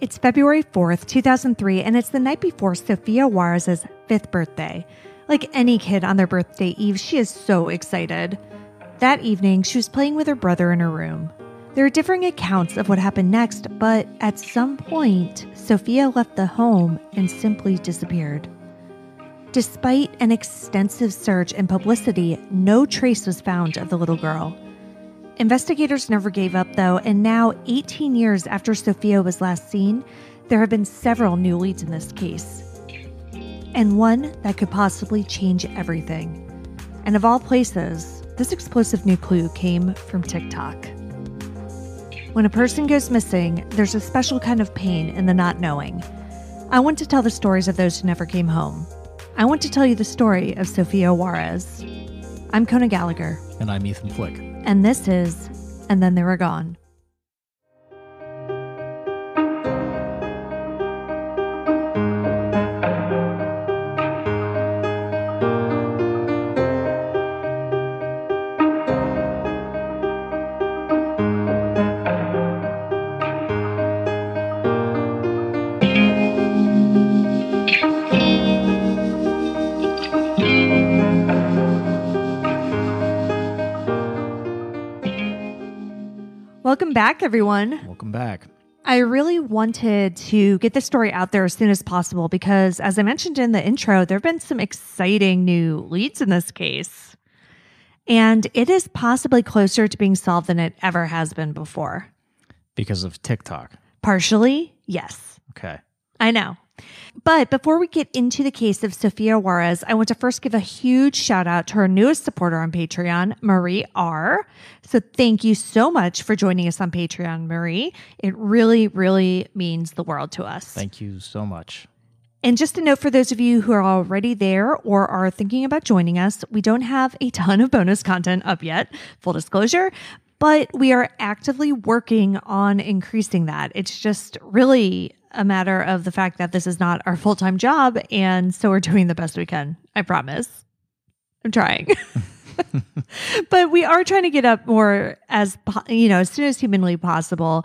It's February 4th, 2003, and it's the night before Sofia Juarez's fifth birthday. Like any kid on their birthday eve, she is so excited. That evening, she was playing with her brother in her room. There are differing accounts of what happened next, but at some point, Sofia left the home and simply disappeared. Despite an extensive search and publicity, no trace was found of the little girl. Investigators never gave up, though, and now, 18 years after Sofia was last seen, there have been several new leads in this case. And one that could possibly change everything. And of all places, this explosive new clue came from TikTok. When a person goes missing, there's a special kind of pain in the not knowing. I want to tell the stories of those who never came home. I want to tell you the story of Sofia Juarez. I'm Kona Gallagher. And I'm Ethan Flick. And this is And Then They Were Gone. Back, everyone. Welcome back. I really wanted to get this story out there as soon as possible because, as I mentioned in the intro, there have been some exciting new leads in this case. And it is possibly closer to being solved than it ever has been before. Because of TikTok. Partially, yes. Okay. I know. But before we get into the case of Sofia Juarez, I want to first give a huge shout out to our newest supporter on Patreon, Marie R. So thank you so much for joining us on Patreon, Marie. It really, really means the world to us. Thank you so much. And just a note for those of you who are already there or are thinking about joining us, we don't have a ton of bonus content up yet, full disclosure, but we are actively working on increasing that. It's just really a matter of the fact that this is not our full time job. And so we're doing the best we can. I promise. I'm trying. but we are trying to get up more as, you know, as soon as humanly possible.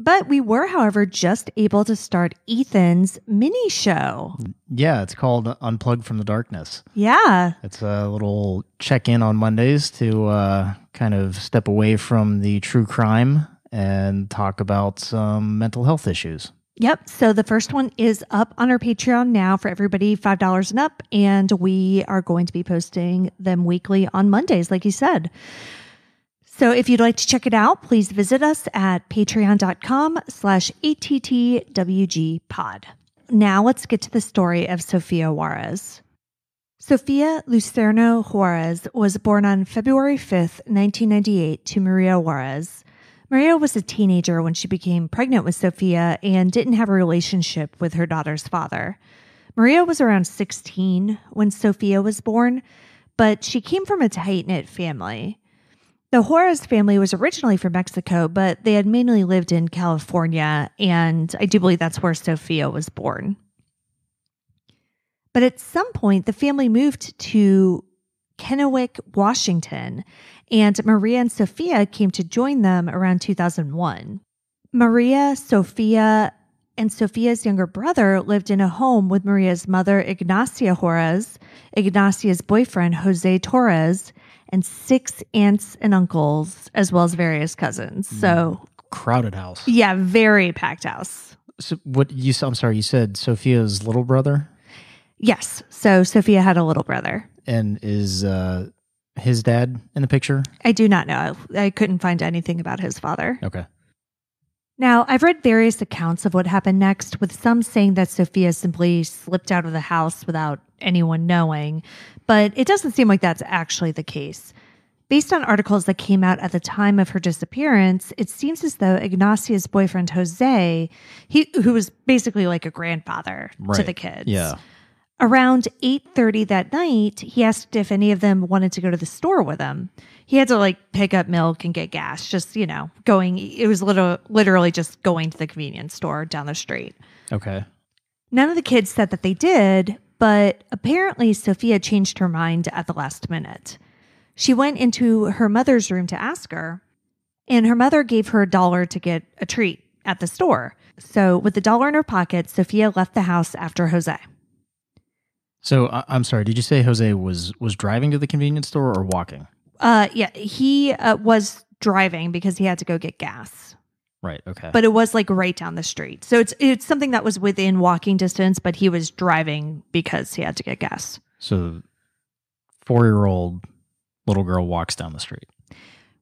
But we were, however, just able to start Ethan's mini show. Yeah, it's called Unplugged from the Darkness. Yeah. It's a little check in on Mondays to uh, kind of step away from the true crime and talk about some mental health issues. Yep. So the first one is up on our Patreon now for everybody $5 and up. And we are going to be posting them weekly on Mondays, like you said. So if you'd like to check it out, please visit us at patreon.com slash ATTWG pod. Now let's get to the story of Sofia Juarez. Sofia Lucerno Juarez was born on February 5th, 1998 to Maria Juarez. Maria was a teenager when she became pregnant with Sofia and didn't have a relationship with her daughter's father. Maria was around 16 when Sofia was born, but she came from a tight knit family. The Juarez family was originally from Mexico, but they had mainly lived in California, and I do believe that's where Sofia was born. But at some point, the family moved to Kennewick, Washington, and Maria and Sofia came to join them around 2001. Maria, Sofia, and Sofia's younger brother lived in a home with Maria's mother, Ignacia Juarez, Ignacia's boyfriend, Jose Torres, and six aunts and uncles, as well as various cousins. Mm. So, crowded house. Yeah, very packed house. So, what you I'm sorry, you said Sofia's little brother? Yes. So, Sofia had a little brother. And is uh, his dad in the picture? I do not know. I couldn't find anything about his father. Okay. Now, I've read various accounts of what happened next, with some saying that Sofia simply slipped out of the house without anyone knowing, but it doesn't seem like that's actually the case. Based on articles that came out at the time of her disappearance, it seems as though Ignacia's boyfriend Jose, he who was basically like a grandfather right. to the kids, yeah, Around 8:30 that night, he asked if any of them wanted to go to the store with him. He had to like pick up milk and get gas, just, you know, going it was little, literally just going to the convenience store down the street. Okay. None of the kids said that they did, but apparently Sofia changed her mind at the last minute. She went into her mother's room to ask her, and her mother gave her a dollar to get a treat at the store. So, with the dollar in her pocket, Sofia left the house after Jose. So I I'm sorry. Did you say Jose was was driving to the convenience store or walking? Uh, yeah, he uh, was driving because he had to go get gas, Right. Okay. but it was like right down the street. So it's it's something that was within walking distance, but he was driving because he had to get gas. so four year old little girl walks down the street.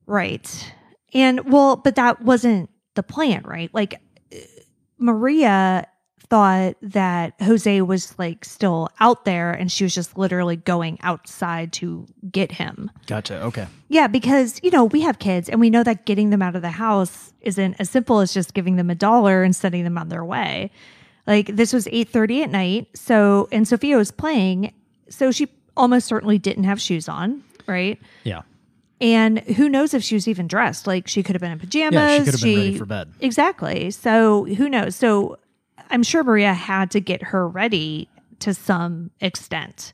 Right. And well, but that wasn't the plan, right? Like uh, Maria thought that Jose was like still out there and she was just literally going outside to get him. Gotcha. Okay. Yeah, because you know, we have kids and we know that getting them out of the house isn't as simple as just giving them a dollar and sending them on their way. Like this was 8:30 at night, so and Sofia was playing, so she almost certainly didn't have shoes on, right? Yeah. And who knows if she was even dressed? Like she could have been in pajamas. Yeah. She could have been ready for bed. Exactly. So who knows? So I'm sure Maria had to get her ready to some extent.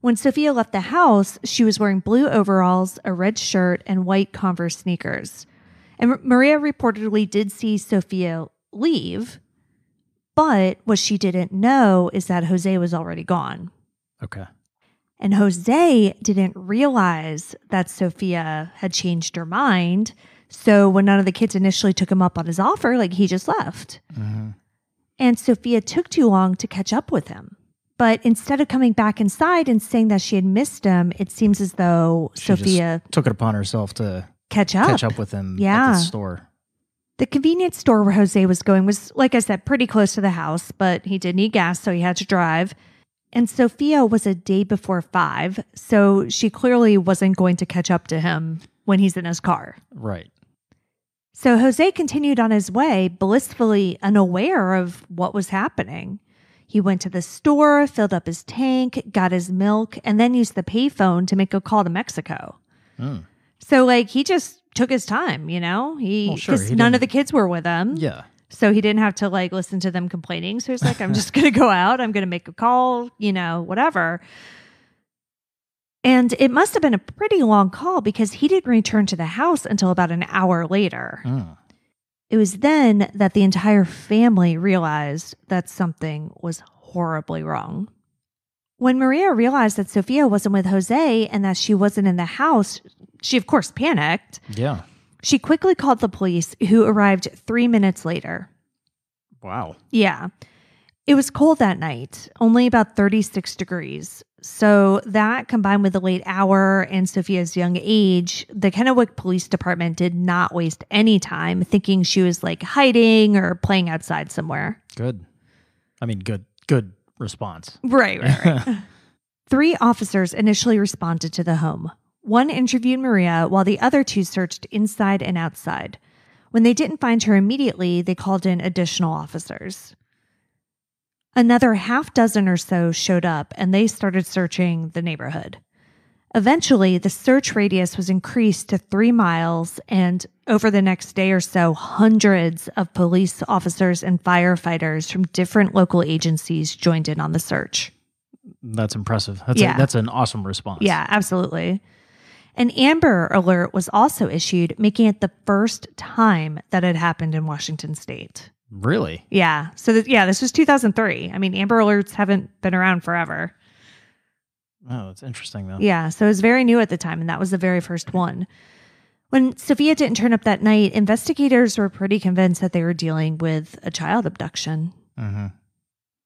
When Sofia left the house, she was wearing blue overalls, a red shirt, and white Converse sneakers. And Maria reportedly did see Sofia leave, but what she didn't know is that Jose was already gone. Okay. And Jose didn't realize that Sofia had changed her mind. So when none of the kids initially took him up on his offer, like he just left. Mhm. And Sofia took too long to catch up with him. But instead of coming back inside and saying that she had missed him, it seems as though She Sofia took it upon herself to catch up. catch up with him at Yeah. the store. The convenience store where Jose was going was, like I said, pretty close to the house, but he did need gas, so he had to drive. And Sofia was a day before five, so she clearly wasn't going to catch up to him when he's in his car. Right. So Jose continued on his way, blissfully unaware of what was happening. He went to the store, filled up his tank, got his milk, and then used the payphone to make a call to Mexico. Mm. So, like, he just took his time, you know? He, Well, sure, none of the kids were with him. Yeah. So he didn't have to like listen to them complaining. So he's like, I'm just going to go out. I'm going to make a call, you know, whatever. And it must have been a pretty long call because he didn't return to the house until about an hour later. Mm. It was then that the entire family realized that something was horribly wrong. When Maria realized that Sofia wasn't with Jose and that she wasn't in the house, she of course panicked. Yeah. She quickly called the police, who arrived three minutes later. Wow. Yeah. It was cold that night, only about 36 degrees. So, that combined with the late hour and Sofia's young age, the Kennewick Police Department did not waste any time thinking she was like hiding or playing outside somewhere. Good. I mean, good. Good response. Right, right, right. Three officers initially responded to the home. One interviewed Maria while the other two searched inside and outside. When they didn't find her immediately, they called in additional officers. Another half dozen or so showed up and they started searching the neighborhood. Eventually, the search radius was increased to three miles, and over the next day or so, hundreds of police officers and firefighters from different local agencies joined in on the search. That's impressive. That's Yeah. a, that's an awesome response. Yeah, absolutely. An Amber Alert was also issued, making it the first time that had happened in Washington state. Really? Yeah. So, th- yeah, this was 2003. I mean, Amber Alerts haven't been around forever. Oh, that's interesting though. Yeah. So it was very new at the time, and that was the very first one. When Sofia didn't turn up that night, investigators were pretty convinced that they were dealing with a child abduction. hmm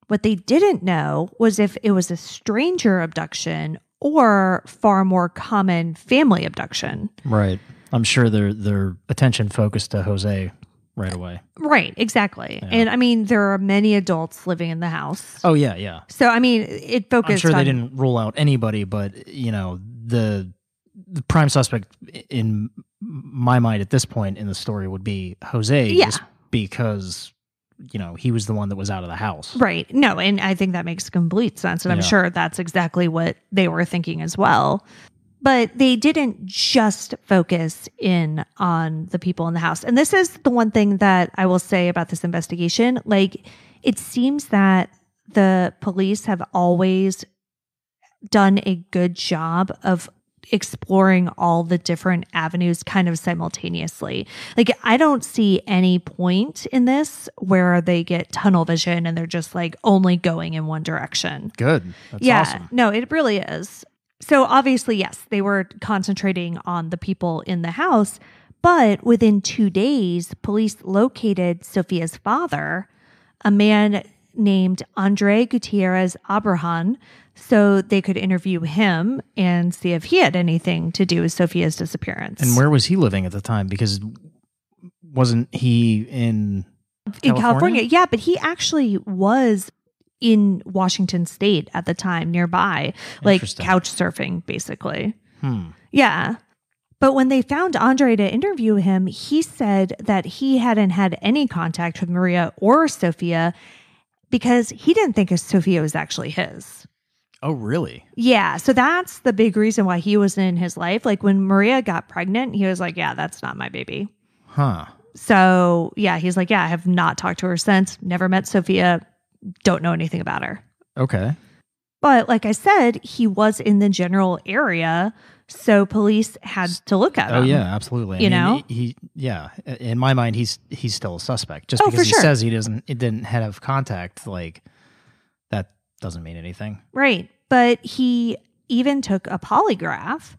What they didn't know was if it was a stranger abduction or far more common family abduction. Right. I'm sure their their attention focused to Jose right away. Right, exactly. Yeah. And I mean, there are many adults living in the house. Oh yeah, yeah. So, I mean, it focused I'm sure on they didn't rule out anybody, but you know the the prime suspect in my mind at this point in the story would be Jose, Yeah. just because you know he was the one that was out of the house. Right. No, and I think that makes complete sense. And I'm sure that's exactly what they were thinking as well. But they didn't just focus in on the people in the house. And this is the one thing that I will say about this investigation. Like, it seems that the police have always done a good job of exploring all the different avenues kind of simultaneously. Like, I don't see any point in this where they get tunnel vision and they're just like only going in one direction. Good. That's yeah, awesome. no, it really is. So, obviously, yes, they were concentrating on the people in the house, but within two days, police located Sofia's father, a man named Andre Gutierrez Abrahan, so they could interview him and see if he had anything to do with Sofia's disappearance. And where was he living at the time? Because wasn't he in in California? California. Yeah, but he actually was in Washington state at the time nearby, like couch surfing, basically. Hmm. Yeah. But when they found Andre to interview him, he said that he hadn't had any contact with Maria or Sofia because he didn't think Sofia was actually his. Oh, really? Yeah. So that's the big reason why he wasn't in his life. Like when Maria got pregnant, he was like, Yeah, that's not my baby. Huh. So yeah, he's like, Yeah, I have not talked to her since, never met Sofia, don't know anything about her. Okay. But like I said, he was in the general area. So police had to look at Oh him. yeah, absolutely. I You mean, know? he, he- yeah. In my mind, he's he's still a suspect. Just Oh, because he sure. says he doesn't, it didn't have contact. Like that doesn't mean anything. Right. But he even took a polygraph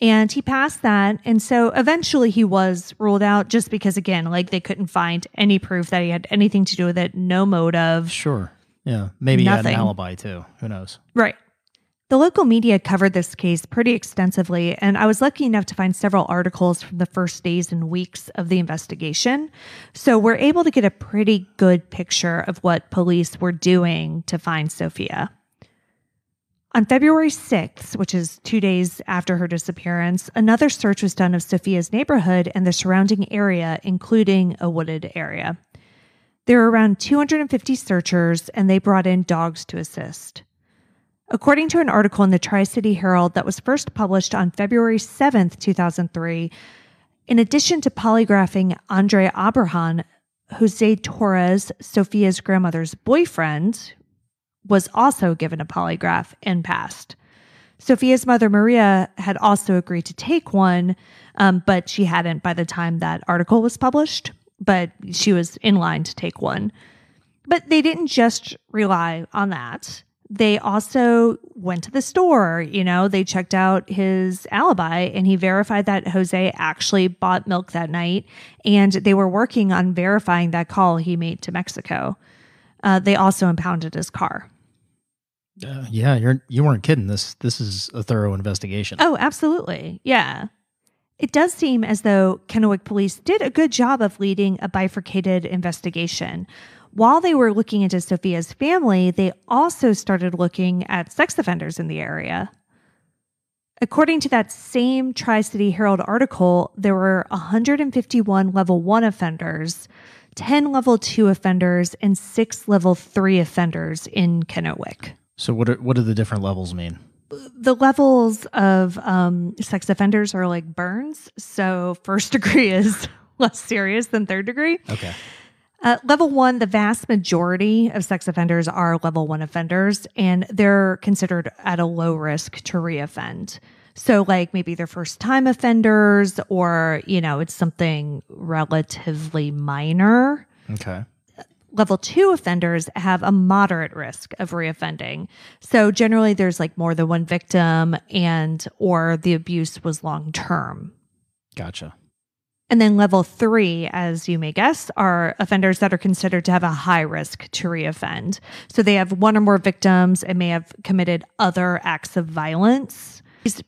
and he passed that. And so eventually he was ruled out just because, again, like they couldn't find any proof that he had anything to do with it, no motive. Sure. Yeah. Maybe he had an alibi too. Who knows? Right. The local media covered this case pretty extensively, and I was lucky enough to find several articles from the first days and weeks of the investigation. So we're able to get a pretty good picture of what police were doing to find Sofia. On February 6th, which is two days after her disappearance, another search was done of Sofia's neighborhood and the surrounding area, including a wooded area. There were around 250 searchers, and they brought in dogs to assist. According to an article in the Tri City Herald that was first published on February 7th, 2003, in addition to polygraphing Andre Abrahan, Jose Torres, Sofia's grandmother's boyfriend, was also given a polygraph and passed. Sofia's mother, Maria, had also agreed to take one, um, but she hadn't by the time that article was published, but she was in line to take one. But they didn't just rely on that. They also went to the store, you know, they checked out his alibi and he verified that Jose actually bought milk that night. And they were working on verifying that call he made to Mexico. Uh, they also impounded his car. Uh, yeah, you're you weren't kidding. This this is a thorough investigation. Oh, absolutely. Yeah. It does seem as though Kennewick police did a good job of leading a bifurcated investigation. While they were looking into Sofia's family, they also started looking at sex offenders in the area. According to that same Tri City Herald article, there were 151 level one offenders, 10 level two offenders, and six level three offenders in Kennewick So what are, what do the different levels mean? the levels of um, sex offenders are like burns. So first degree is less serious than third degree. Okay. Uh, level one, the vast majority of sex offenders are level one offenders, and they're considered at a low risk to reoffend. So, like maybe they're first time offenders, or, you know, it's something relatively minor Okay. level two offenders have a moderate risk of reoffending. So generally there's like more than one victim and or the abuse was long term. Gotcha. And then level three, as you may guess, are offenders that are considered to have a high risk to reoffend. So they have one or more victims and may have committed other acts of violence.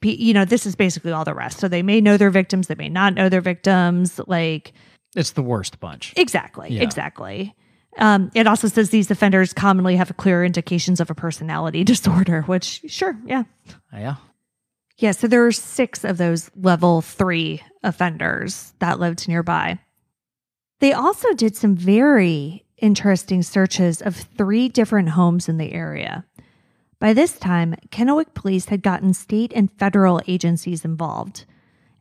You know, this is basically all the rest. So they may know their victims, they may not know their victims. Like, It's the worst bunch. Exactly. Yeah. Exactly. Um, it also says these offenders commonly have clear indications of a personality disorder, which, sure, yeah. Yeah. Yeah, so there are six of those level three offenders that lived nearby. They also did some very interesting searches of three different homes in the area. By this time, Kennewick police had gotten state and federal agencies involved,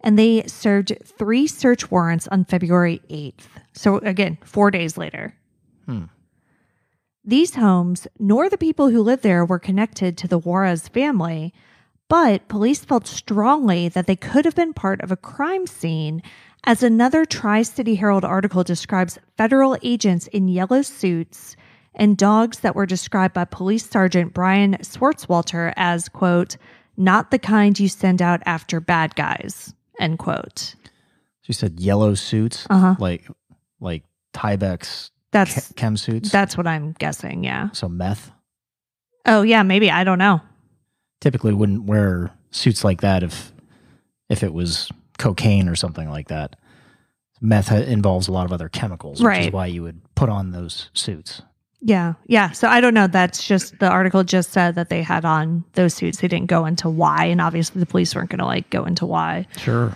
and they served three search warrants on February 8th. So, again, four days later. Hmm. These homes, nor the people who lived there, were connected to the Juarez family, but police felt strongly that they could have been part of a crime scene, as another Tri City Herald article describes federal agents in yellow suits and dogs that were described by Police Sergeant Brian Swartzwalter as, quote, not the kind you send out after bad guys, end quote. She said yellow suits, Uh-huh. like like Tyvek's That's che- chem suits. that's what I'm guessing, yeah. so meth Oh yeah, maybe I don't know. typically wouldn't wear suits like that if if it was cocaine or something like that. Meth involves a lot of other chemicals, which Right. is why you would put on those suits. Yeah, yeah. So I don't know. That's just the article just said that they had on those suits. They didn't go into why, and obviously the police weren't going to like go into why. Sure.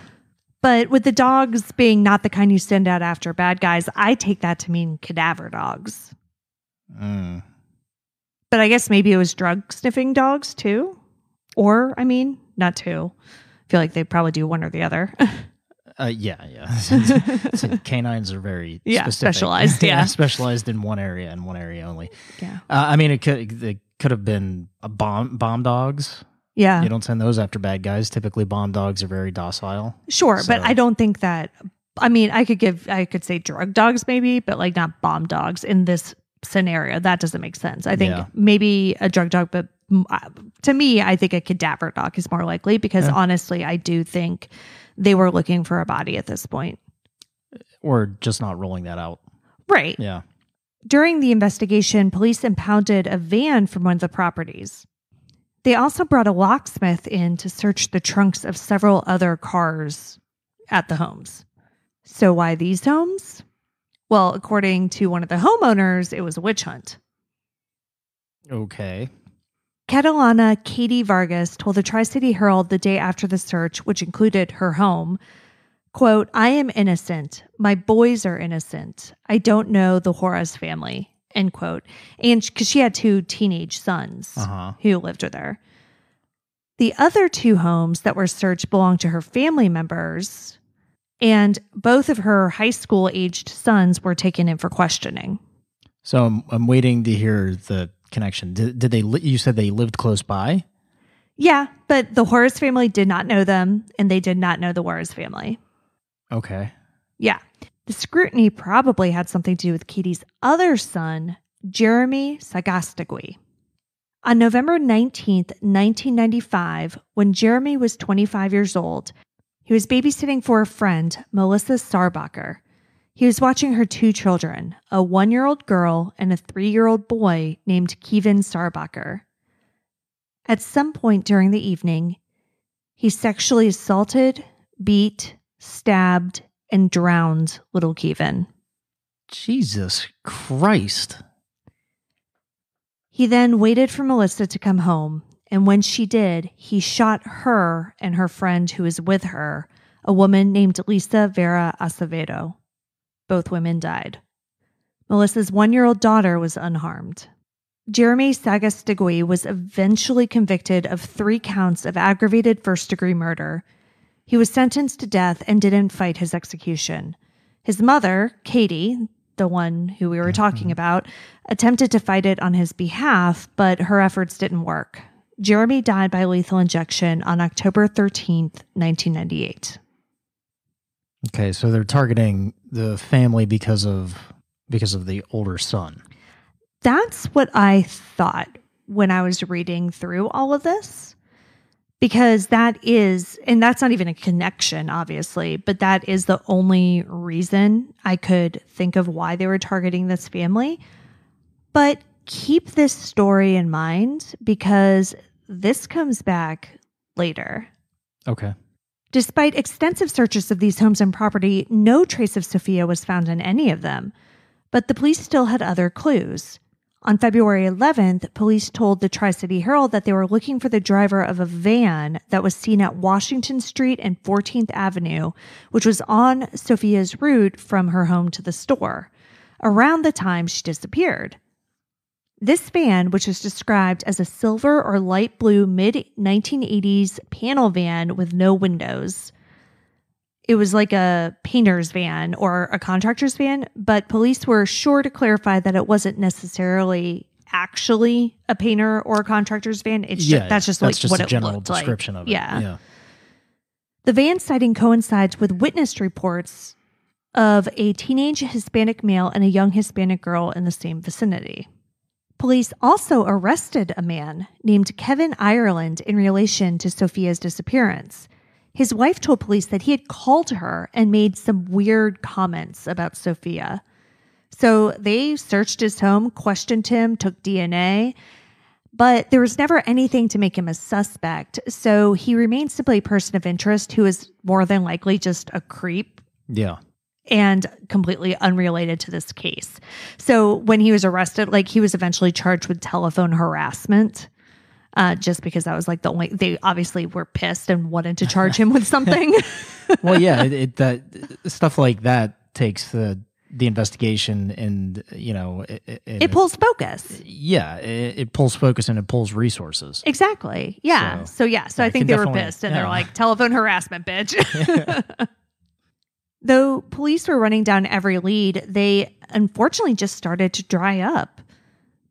But with the dogs being not the kind you send out after bad guys, I take that to mean cadaver dogs. Mm. But I guess maybe it was drug sniffing dogs too, or I mean, not two. I feel like they probably do one or the other. Uh, yeah, yeah. So canines are very Yeah, specific. specialized, yeah. specialized in one area and one area only. yeah, Uh, I mean, it could it could have been a bomb bomb dogs. yeah. You don't send those after bad guys. Typically, bomb dogs are very docile. Sure, but I don't think that. I mean, I could give, I could say drug dogs maybe, but like not bomb dogs in this scenario. That doesn't make sense. I think Yeah. maybe a drug dog, but uh, to me, I think a cadaver dog is more likely because Yeah. honestly, I do think they were looking for a body at this point. Or just not rolling that out. Right. Yeah. During the investigation, police impounded a van from one of the properties. They also brought a locksmith in to search the trunks of several other cars at the homes. So, why these homes? Well, according to one of the homeowners, it was a witch hunt. Okay. Catalana Katie Vargas told the Tri City Herald the day after the search, which included her home, quote, I am innocent. My boys are innocent. I don't know the Juarez family, end quote. And because she had two teenage sons Uh huh. who lived with her. The other two homes that were searched belonged to her family members, and both of her high school aged sons were taken in for questioning. So I'm, I'm waiting to hear the connection. Did, did they? Li- you said they lived close by. Yeah, but the Juarez family did not know them, and they did not know the Juarez family. Okay. Yeah. The scrutiny probably had something to do with Katie's other son, Jeremy Sagastegui. On November 19th, 1995, when Jeremy was 25 years old, he was babysitting for a friend, Melissa Sarbacher. He was watching her two children, a one year old girl and a three year old boy named Kevin Sarbacher. At some point during the evening, he sexually assaulted, beat, stabbed, and drowned little Kevin. Jesus Christ. He then waited for Melissa to come home, and when she did, he shot her and her friend who was with her, a woman named Lisa Vera Acevedo. Both women died. Melissa's one year old daughter was unharmed. Jeremy Sagastegui was eventually convicted of three counts of aggravated first degree murder. He was sentenced to death and didn't fight his execution. His mother, Katie, the one who we were talking mm-hmm. about, attempted to fight it on his behalf, but her efforts didn't work. Jeremy died by lethal injection on October 13th, 1998. Okay, so they're targeting the family because of because of the older son. That's what I thought when I was reading through all of this. Because that is, and that's not even a connection, obviously, but that is the only reason I could think of why they were targeting this family. But keep this story in mind because this comes back later. Okay. Despite extensive searches of these homes and property, no trace of Sofia was found in any of them. But the police still had other clues. On February 11th, police told the Tri City Herald that they were looking for the driver of a van that was seen at Washington Street and 14th Avenue, which was on Sofia's route from her home to the store, around the time she disappeared. This van, which is described as a silver or light blue mid 1980s panel van with no windows, it was like a painter's van or a contractor's van, but police were sure to clarify that it wasn't necessarily actually a painter or a contractor's van. It's yeah, just, that's just that's like just what a it general looked description like. of it. Yeah. yeah. The van sighting coincides with witness reports of a teenage Hispanic male and a young Hispanic girl in the same vicinity. Police also arrested a man named Kevin Ireland in relation to Sofia's disappearance. His wife told police that he had called her and made some weird comments about Sofia. So they searched his home, questioned him, took DNA, but there was never anything to make him a suspect. So he remained simply a person of interest who is more than likely just a creep Yeah. And completely unrelated to this case. So when he was arrested, like he was eventually charged with telephone harassment. Uh, just because that was like the only they obviously were pissed and wanted to charge him with something. Well, yeah, it, it that stuff like that takes the the investigation and you know it, it, it pulls focus. yeah it, it pulls focus and it pulls resources. Exactly. Yeah. So, So, yeah. So I I think they were pissed and they're like, telephone harassment, bitch. Though police were running down every lead, they unfortunately just started to dry up.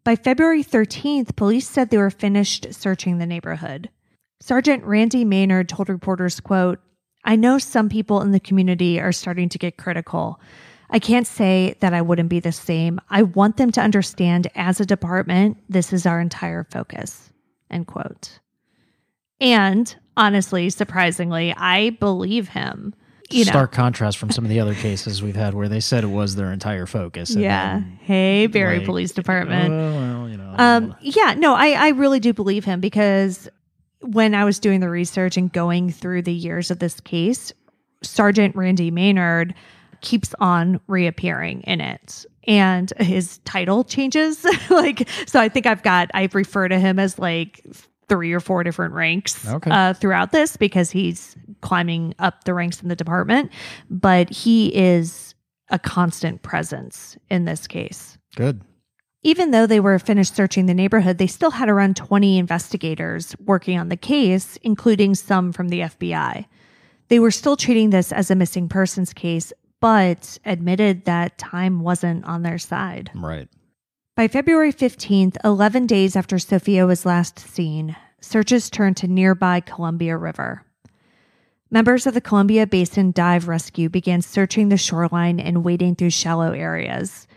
By February 13th, police said they were finished searching the neighborhood. Sergeant Randy Maynard told reporters, quote, I know some people in the community are starting to get critical. I can't say that I wouldn't be the same. I want them to understand as a department, this is our entire focus. End quote. And honestly, surprisingly, I believe him. You know, Stark contrast from some of the other cases we've had where they said it was their entire focus. and yeah. then, Hey, Barry like, Police oh, Department. well, you know. Um, yeah, no, I, I really do believe him because when I was doing the research and going through the years of this case, Sergeant Randy Maynard keeps on reappearing in it. And his title changes. like, so I think I've got, I refer to him as like three or four different ranks Okay. uh, throughout this because he's climbing up the ranks in the department. But he is a constant presence in this case. Good. Even though they were finished searching the neighborhood, they still had around 20 investigators working on the case, including some from the FBI. They were still treating this as a missing persons case, but admitted that time wasn't on their side. Right. By February 15th, 11 days after Sofia was last seen, searches turned to nearby Columbia River. Members of the Columbia Basin Dive Rescue began searching the shoreline and wading through shallow areas.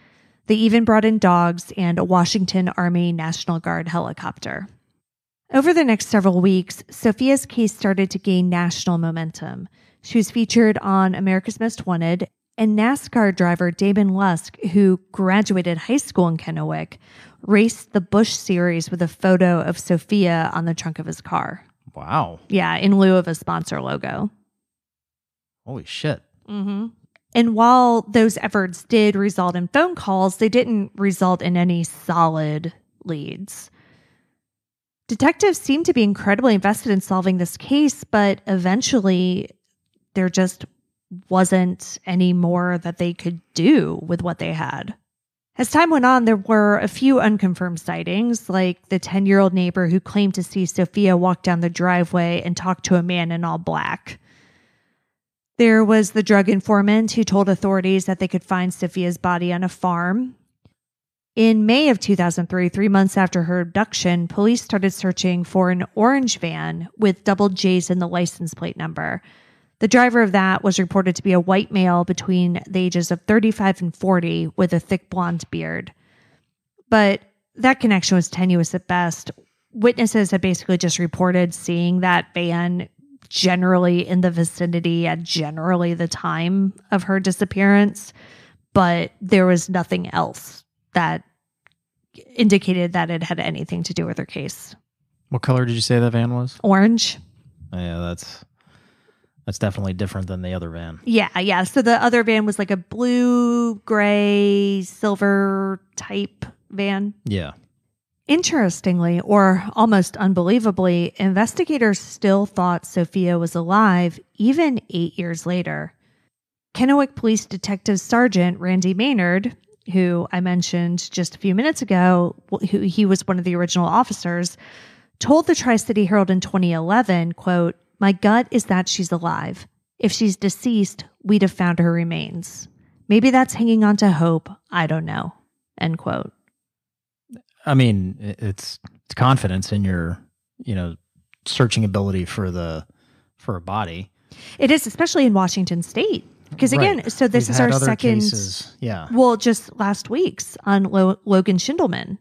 They even brought in dogs and a Washington Army National Guard helicopter. Over the next several weeks, Sofia's case started to gain national momentum. She was featured on America's Most Wanted, and NASCAR driver Damon Lusk, who graduated high school in Kennewick, raced the Busch Series with a photo of Sofia on the trunk of his car. Wow. Yeah, in lieu of a sponsor logo. Holy shit. Mm-hmm. And while those efforts did result in phone calls, they didn't result in any solid leads. Detectives seemed to be incredibly invested in solving this case, but eventually there just wasn't any more that they could do with what they had. As time went on, there were a few unconfirmed sightings, like the 10 year old neighbor who claimed to see Sofia walk down the driveway and talk to a man in all black. There was the drug informant who told authorities that they could find Sofia's body on a farm. In May of 2003, three months after her abduction, police started searching for an orange van with double J's in the license plate number. The driver of that was reported to be a white male between the ages of 35 and 40 with a thick blonde beard. But that connection was tenuous at best. Witnesses had basically just reported seeing that van generally in the vicinity at generally the time of her disappearance, but there was nothing else that indicated that it had anything to do with her case. What color did you say that van was? Orange. Oh, yeah, that's that's definitely different than the other van. Yeah, yeah. So the other van was like a blue, gray, silver type van. Yeah. Interestingly, or almost unbelievably, investigators still thought Sofia was alive even eight years later. Kennewick Police Detective Sergeant Randy Maynard, who I mentioned just a few minutes ago, who he was one of the original officers, told the Tri-City Herald in 2011, quote, "My gut is that she's alive. If she's deceased, we'd have found her remains. Maybe that's hanging on to hope. I don't know." End quote. I mean, it's it's confidence in your, you know, searching ability for the for a body. It is, especially in Washington State. Because again, Right. so this We've is our second. cases. Yeah. Well, just last week's on Lo- Logan Schindelman.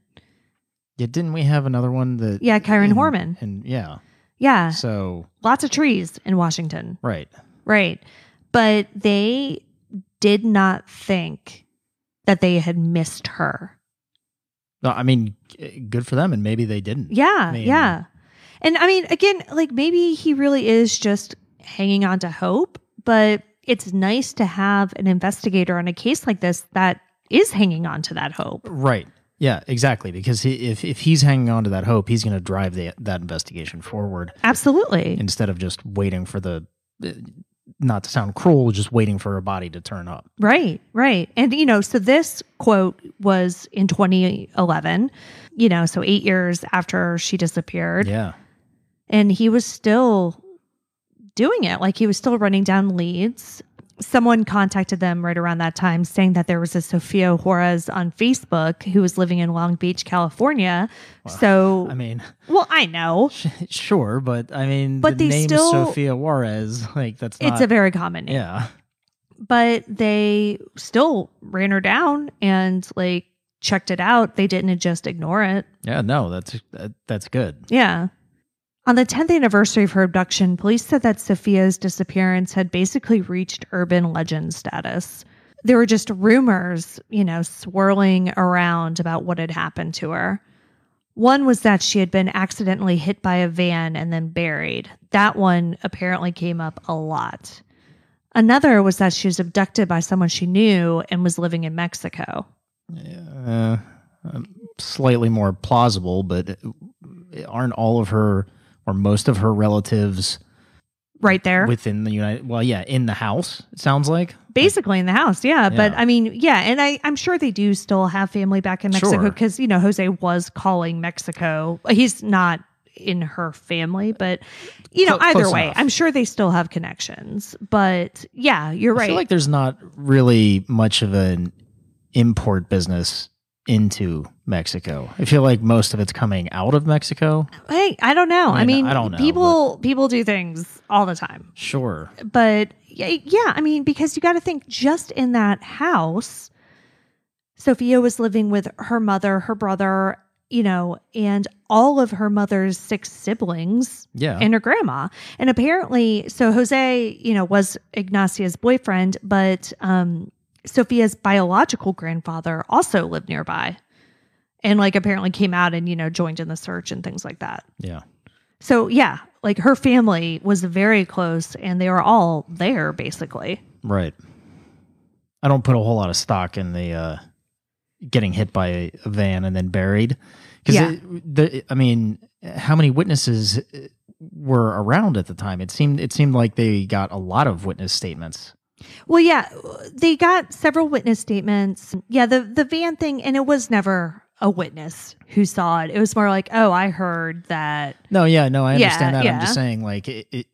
Yeah. Didn't we have another one that? Yeah, Kyron in- Horman. And yeah. Yeah, So lots of trees in Washington. right. Right. But they did not think that they had missed her. No, I mean, good for them, and maybe they didn't. Yeah. I mean- yeah. And I mean, again, like maybe he really is just hanging on to hope, but it's nice to have an investigator on a case like this that is hanging on to that hope. Right. Yeah. Exactly. Because he, if if he's hanging on to that hope, he's going to drive the, that investigation forward Absolutely. instead of just waiting for the. uh, Not to sound cruel, just waiting for a body to turn up. Right, right. And, you know, so this quote was in 2011, you know, so eight years after she disappeared. Yeah. And he was still doing it. Like he was still running down leads. Someone contacted them right around that time saying that there was a Sofia Juarez on Facebook who was living in Long Beach, California. so, I mean, well, I know sure, but I mean, But the they name still- Sofia Juarez, like that's not. it's a very common name. yeah. but they still ran her down and like checked it out. They didn't just ignore it. Yeah. No, that's that, that's good. Yeah. On the 10th anniversary of her abduction, police said that Sofia's disappearance had basically reached urban legend status. There were just rumors, you know, swirling around about what had happened to her. One was that she had been accidentally hit by a van and then buried. That one apparently came up a lot. Another was that she was abducted by someone she knew and was living in Mexico. Yeah, Uh, slightly more plausible, but aren't all of her or most of her relatives Right there. within the United? Well, yeah, in the house. It sounds like. Basically in the house, yeah. But I mean, yeah, and I, I'm sure they do still have family back in Mexico Sure. because you know Jose was calling Mexico. He's not in her family, but you know, Clo- either way, enough. I'm sure they still have connections. But yeah, you're right. I feel like there's not really much of an import business into Mexico. I feel like most of it's coming out of Mexico. hey, I don't know. I I mean, mean, I don't know, People people do things all the time. Sure. but yeah, yeah, I mean, because you got to think just in that house, Sofia was living with her mother, her brother, you know, and all of her mother's six siblings Yeah. and her grandma. And apparently, so Jose, you know, was Ignacia's boyfriend, but um, Sofia's biological grandfather also lived nearby and like apparently came out and, you know, joined in the search and things like that. yeah. So yeah, like her family was very close and they were all there basically. Right. I don't put a whole lot of stock in the uh, getting hit by a, van and then buried. Because, Yeah. the, I mean, how many witnesses uh, were around at the time? It seemed it seemed like they got a lot of witness statements. Well, yeah, they got several witness statements. Yeah, the the van thing and it was never a witness who saw it. It was more like, "Oh, I heard that." No, yeah, no, I Yeah, understand that. I'm just saying, like, it, it,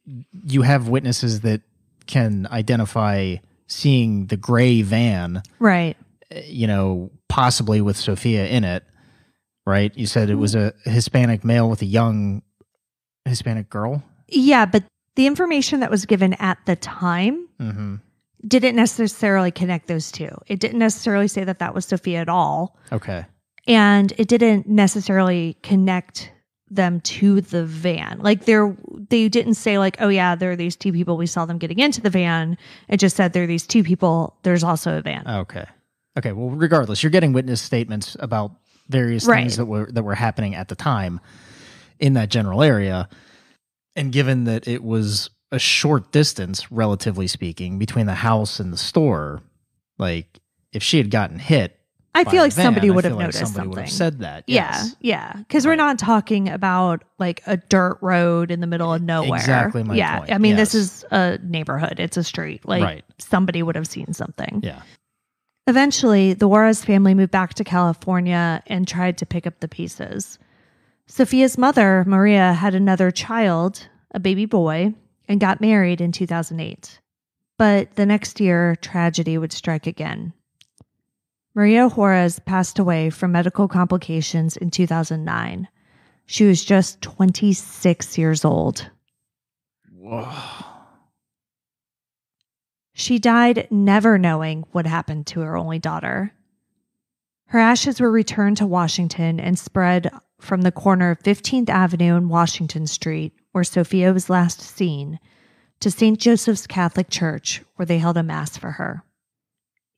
you have witnesses that can identify seeing the gray van, Right. uh, you know, possibly with Sofia in it, right? You said it was a Hispanic male with a young Hispanic girl. Yeah, but the information that was given at the time Mm-hmm. didn't necessarily connect those two. It didn't necessarily say that that was Sofia at all. Okay. And it didn't necessarily connect them to the van. Like there they didn't say like, oh yeah, there are these two people we saw them getting into the van. It just said there are these two people, there's also a van. Okay. Okay. Well, regardless, you're getting witness statements about various Right. things that were that were happening at the time in that general area, and given that it was a short distance, relatively speaking, between the house and the store, like if she had gotten hit, I feel like somebody van, I would have like noticed somebody something. said that. yeah, yes. yeah, because we're not talking about like a dirt road in the middle of nowhere. Exactly my yeah, point, I mean this is a neighborhood; it's a street. Like Right. somebody would have seen something. Yeah. Eventually, the Juarez family moved back to California and tried to pick up the pieces. Sofia's mother, Maria, had another child, a baby boy, and got married in 2008. But the next year, tragedy would strike again. Maria Juarez passed away from medical complications in 2009. She was just 26 years old. Whoa. She died never knowing what happened to her only daughter. Her ashes were returned to Washington and spread from the corner of 15th Avenue and Washington Street, where Sofia was last seen, to St. Joseph's Catholic Church, where they held a mass for her.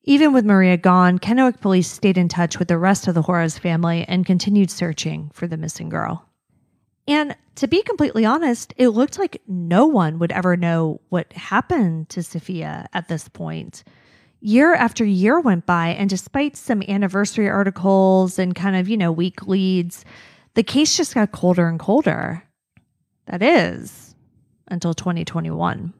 Even with Maria gone, Kennewick police stayed in touch with the rest of the Juarez family and continued searching for the missing girl. And to be completely honest, it looked like no one would ever know what happened to Sofia at this point. Year after year went by, and despite some anniversary articles and kind of, you know, weak leads, the case just got colder and colder. That is until 2021.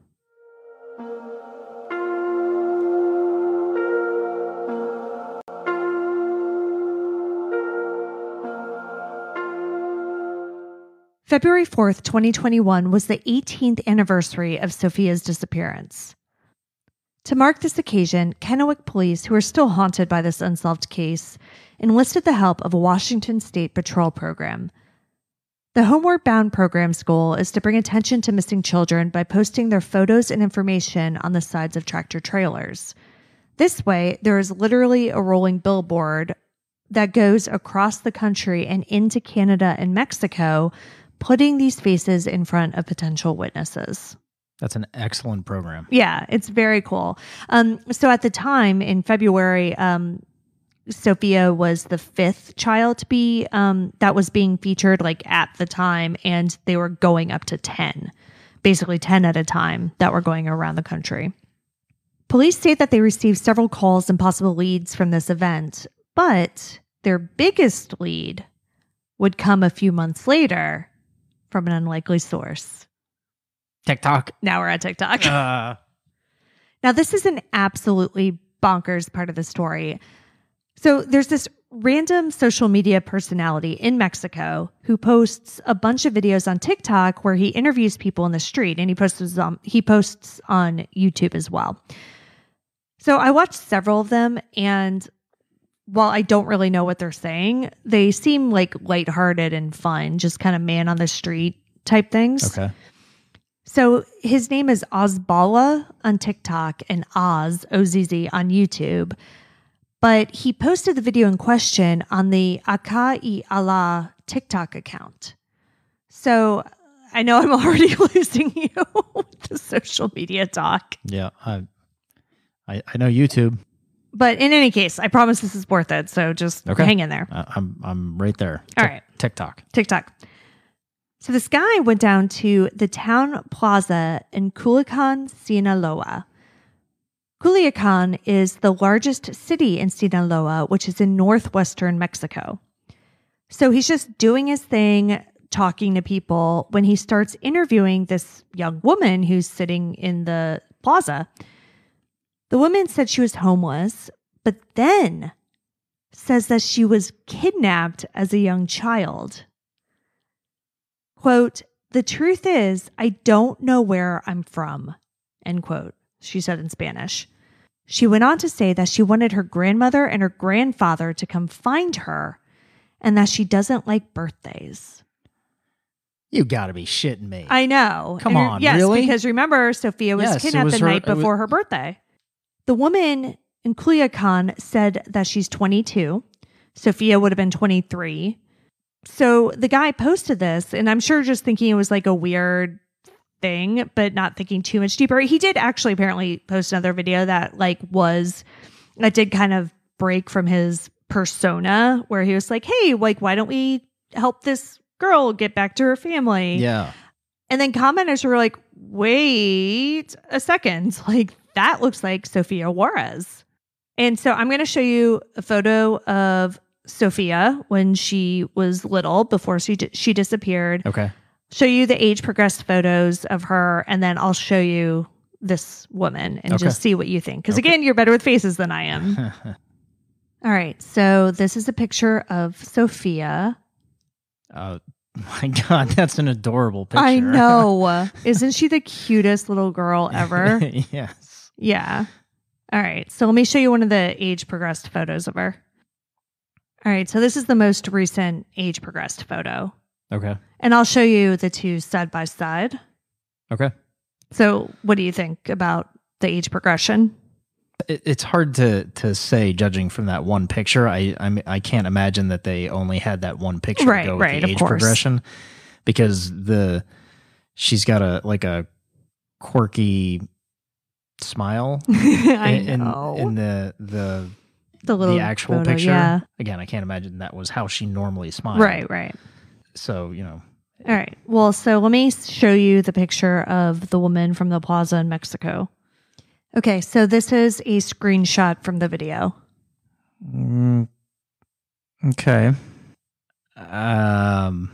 February 4th, 2021 was the 18th anniversary of Sofia's disappearance. To mark this occasion, Kennewick police, who are still haunted by this unsolved case, enlisted the help of a Washington State Patrol program. The Homeward Bound program's goal is to bring attention to missing children by posting their photos and information on the sides of tractor trailers. This way, there is literally a rolling billboard that goes across the country and into Canada and Mexico putting these faces in front of potential witnesses. That's an excellent program. Yeah, it's very cool. Um, so at the time in February, um, Sofia was the fifth child to be um, that was being featured like at the time, and they were going up to 10, basically 10 at a time that were going around the country. Police state that they received several calls and possible leads from this event, but their biggest lead would come a few months later from an unlikely source. TikTok. Now we're at TikTok. Uh, Now, this is an absolutely bonkers part of the story. So, there's this random social media personality in Mexico who posts a bunch of videos on TikTok where he interviews people in the street and he posts on, he posts on YouTube as well. So, I watched several of them and while I don't really know what they're saying, they seem like lighthearted and fun, just kind of man on the street type things. okay. So his name is Ozbala on TikTok and Oz, O Z Z, on YouTube. But he posted the video in question on the Aka y Allah TikTok account. So I know I'm already losing you with the social media talk. Yeah. I, I, I know YouTube. But in any case, I promise this is worth it. So just Okay. hang in there. I, I'm I'm right there. All Tik- right. TikTok. TikTok. So this guy went down to the town plaza in Culiacan, Sinaloa. Culiacan is the largest city in Sinaloa, which is in northwestern Mexico. So he's just doing his thing, talking to people when he starts interviewing this young woman who's sitting in the plaza. The woman said she was homeless, but then says that she was kidnapped as a young child. Quote, the truth is, I don't know where I'm from, end quote, she said in Spanish. She went on to say that she wanted her grandmother and her grandfather to come find her and that she doesn't like birthdays. You got to be shitting me. I know. Come And- on, yes, really? because remember, Sofia was Yes, kidnapped was the her- night it was- before her birthday. The woman in Culiacan said that she's 22. Sofia would have been 23. So the guy posted this, and I'm sure just thinking it was like a weird thing, but not thinking too much deeper. He did actually apparently post another video that like was that did kind of break from his persona where he was like, Hey, like, why don't we help this girl get back to her family? yeah. And then commenters were like, wait a second. Like, that looks like Sofia Juarez. And so I'm going to show you a photo of Sofia when she was little before she, di- she disappeared. Okay. Show you the age progressed photos of her. And then I'll show you this woman and Okay. just see what you think. Because Okay. again, you're better with faces than I am. All right. So this is a picture of Sofia. oh my god, that's an adorable picture. I know. Isn't she the cutest little girl ever? yes. Yeah. All right. So let me show you one of the age progressed photos of her. All right. So this is the most recent age progressed photo. Okay. And I'll show you the two side by side. Okay. So what do you think about the age progression? It's hard to to say judging from that one picture. I I, I can't imagine that they only had that one picture Right, to go with right, the age progression because the she's got a like a quirky smile I in, know. in the the the little the actual photo, picture. Yeah. Again, I can't imagine that was how she normally smiled. Right, right. So, you know, All right. Well, so let me show you the picture of the woman from the plaza in Mexico. Okay, so this is a screenshot from the video. mm, okay. Um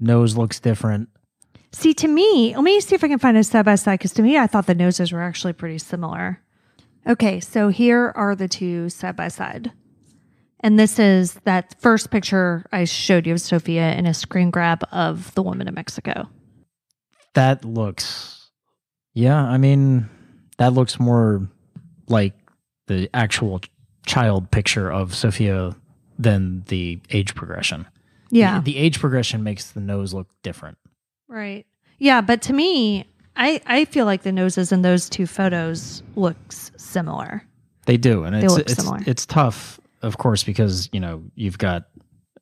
nose looks different. See, to me, let me see if I can find a side by side because to me, I thought the noses were actually pretty similar. Okay, so here are the two side by side. And this is that first picture I showed you of Sofia in a screen grab of the woman in Mexico. That looks Yeah, I mean that looks more like the actual child picture of Sofia than the age progression. Yeah. The, the age progression makes the nose look different. Right. Yeah, but to me, I I feel like the noses in those two photos looks similar. They do, and They it's look it's similar. it's tough, of course, because you know you've got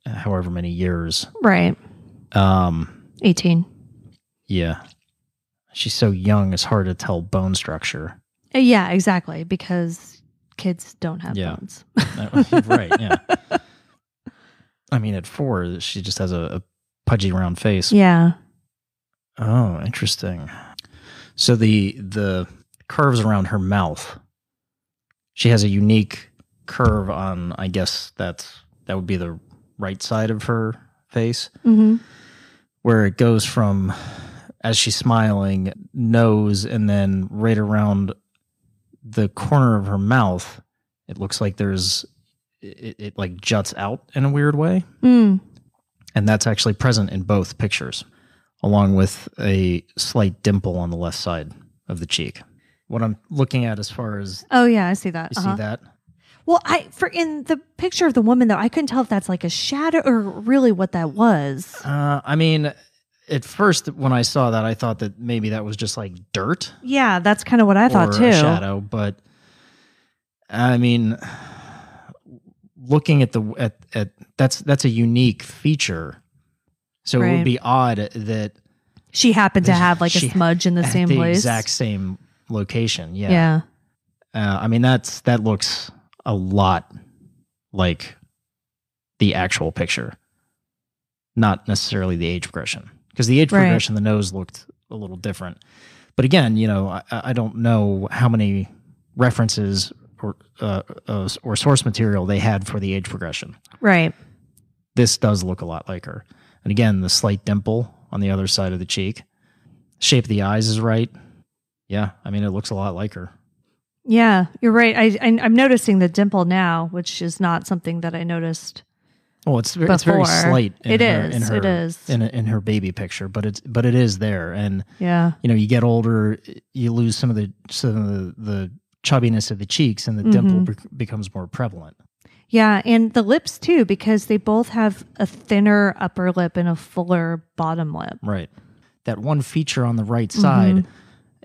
however many years. Right. Um, 18. yeah, she's so young; it's hard to tell bone structure. Uh, Yeah, exactly, because kids don't have Yeah. bones. Uh, right? Yeah. I mean, at four, she just has a, a pudgy round face. yeah. Oh, interesting. So the the curves around her mouth. She has a unique curve on. I guess that's that would be the right side of her face, hmm where it goes from as she's smiling, nose, and then right around the corner of her mouth. It looks like there's it, it like juts out in a weird way Mm. and that's actually present in both pictures, along with a slight dimple on the left side of the cheek. What I'm looking at as far as Oh yeah, I see that. you Uh-huh. see that, Well, I for in the picture of the woman though, I couldn't tell if that's like a shadow or really what that was. uh, I mean, at first when I saw that, I thought that maybe that was just like dirt Yeah, that's kind of what I thought too. a shadow, but I mean, looking at the at at that's that's a unique feature. So it would be odd that She happened to have like a smudge in the same the place. exact same location. Yeah. yeah. Uh, I mean, that's that looks a lot like the actual picture, not necessarily the age progression. Because the age Right. progression, the nose looked a little different. But again, you know, I, I don't know how many references or uh, uh, or source material they had for the age progression. Right. This does look a lot like her. And again, the slight dimple on the other side of the cheek, shape of the eyes is right. Yeah, I mean, it looks a lot like her. Yeah, you're right. I, I I'm noticing the dimple now, which is not something that I noticed. Well, it's it's very slight. In It her, is, In her, it is. in in her baby picture, but it's but it is there, and Yeah. you know you get older, you lose some of the some of the, the chubbiness of the cheeks, and the dimple Mhm. bec- becomes more prevalent. Yeah, and the lips too, because they both have a thinner upper lip and a fuller bottom lip. Right. That one feature on the right side, Mm-hmm.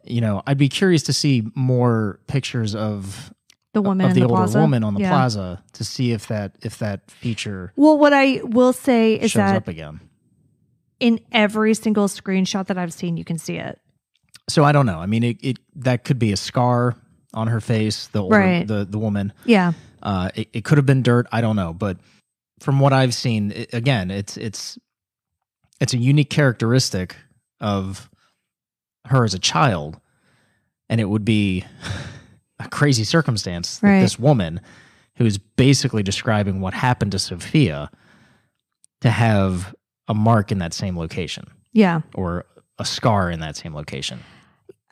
you know, I'd be curious to see more pictures of The woman of the, the, older plaza. woman on the Yeah. plaza to see if that if that feature Well, what I will say is shows that up again. in every single screenshot that I've seen, you can see it. So I don't know. I mean, it, it that could be a scar on her face. The older, Right. the the woman. Yeah. Uh, it, it could have been dirt. I don't know, but from what I've seen, it, again, it's it's it's a unique characteristic of her as a child, and it would be a crazy circumstance that Right. this woman, who is basically describing what happened to Sofia, to have a mark in that same location Yeah. or a scar in that same location.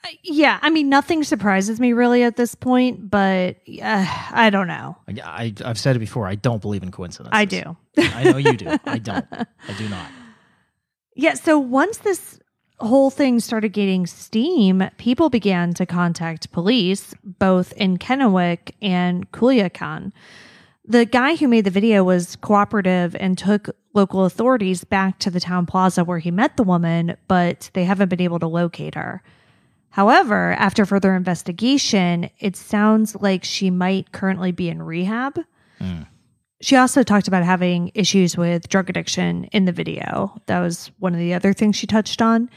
I- Yeah. I mean, nothing surprises me really at this point, but uh, I don't know. I, I, I've said it before. I don't believe in coincidences. I do. I know you do. I don't. I do not. Yeah. So once this whole thing started getting steam, people began to contact police, both in Kennewick and Culiacan. The guy who made the video was cooperative and took local authorities back to the town plaza where he met the woman, but they haven't been able to locate her. However, after further investigation, it sounds like she might currently be in rehab. Hmm. She also talked about having issues with drug addiction in the video. That was one of the other things she touched on.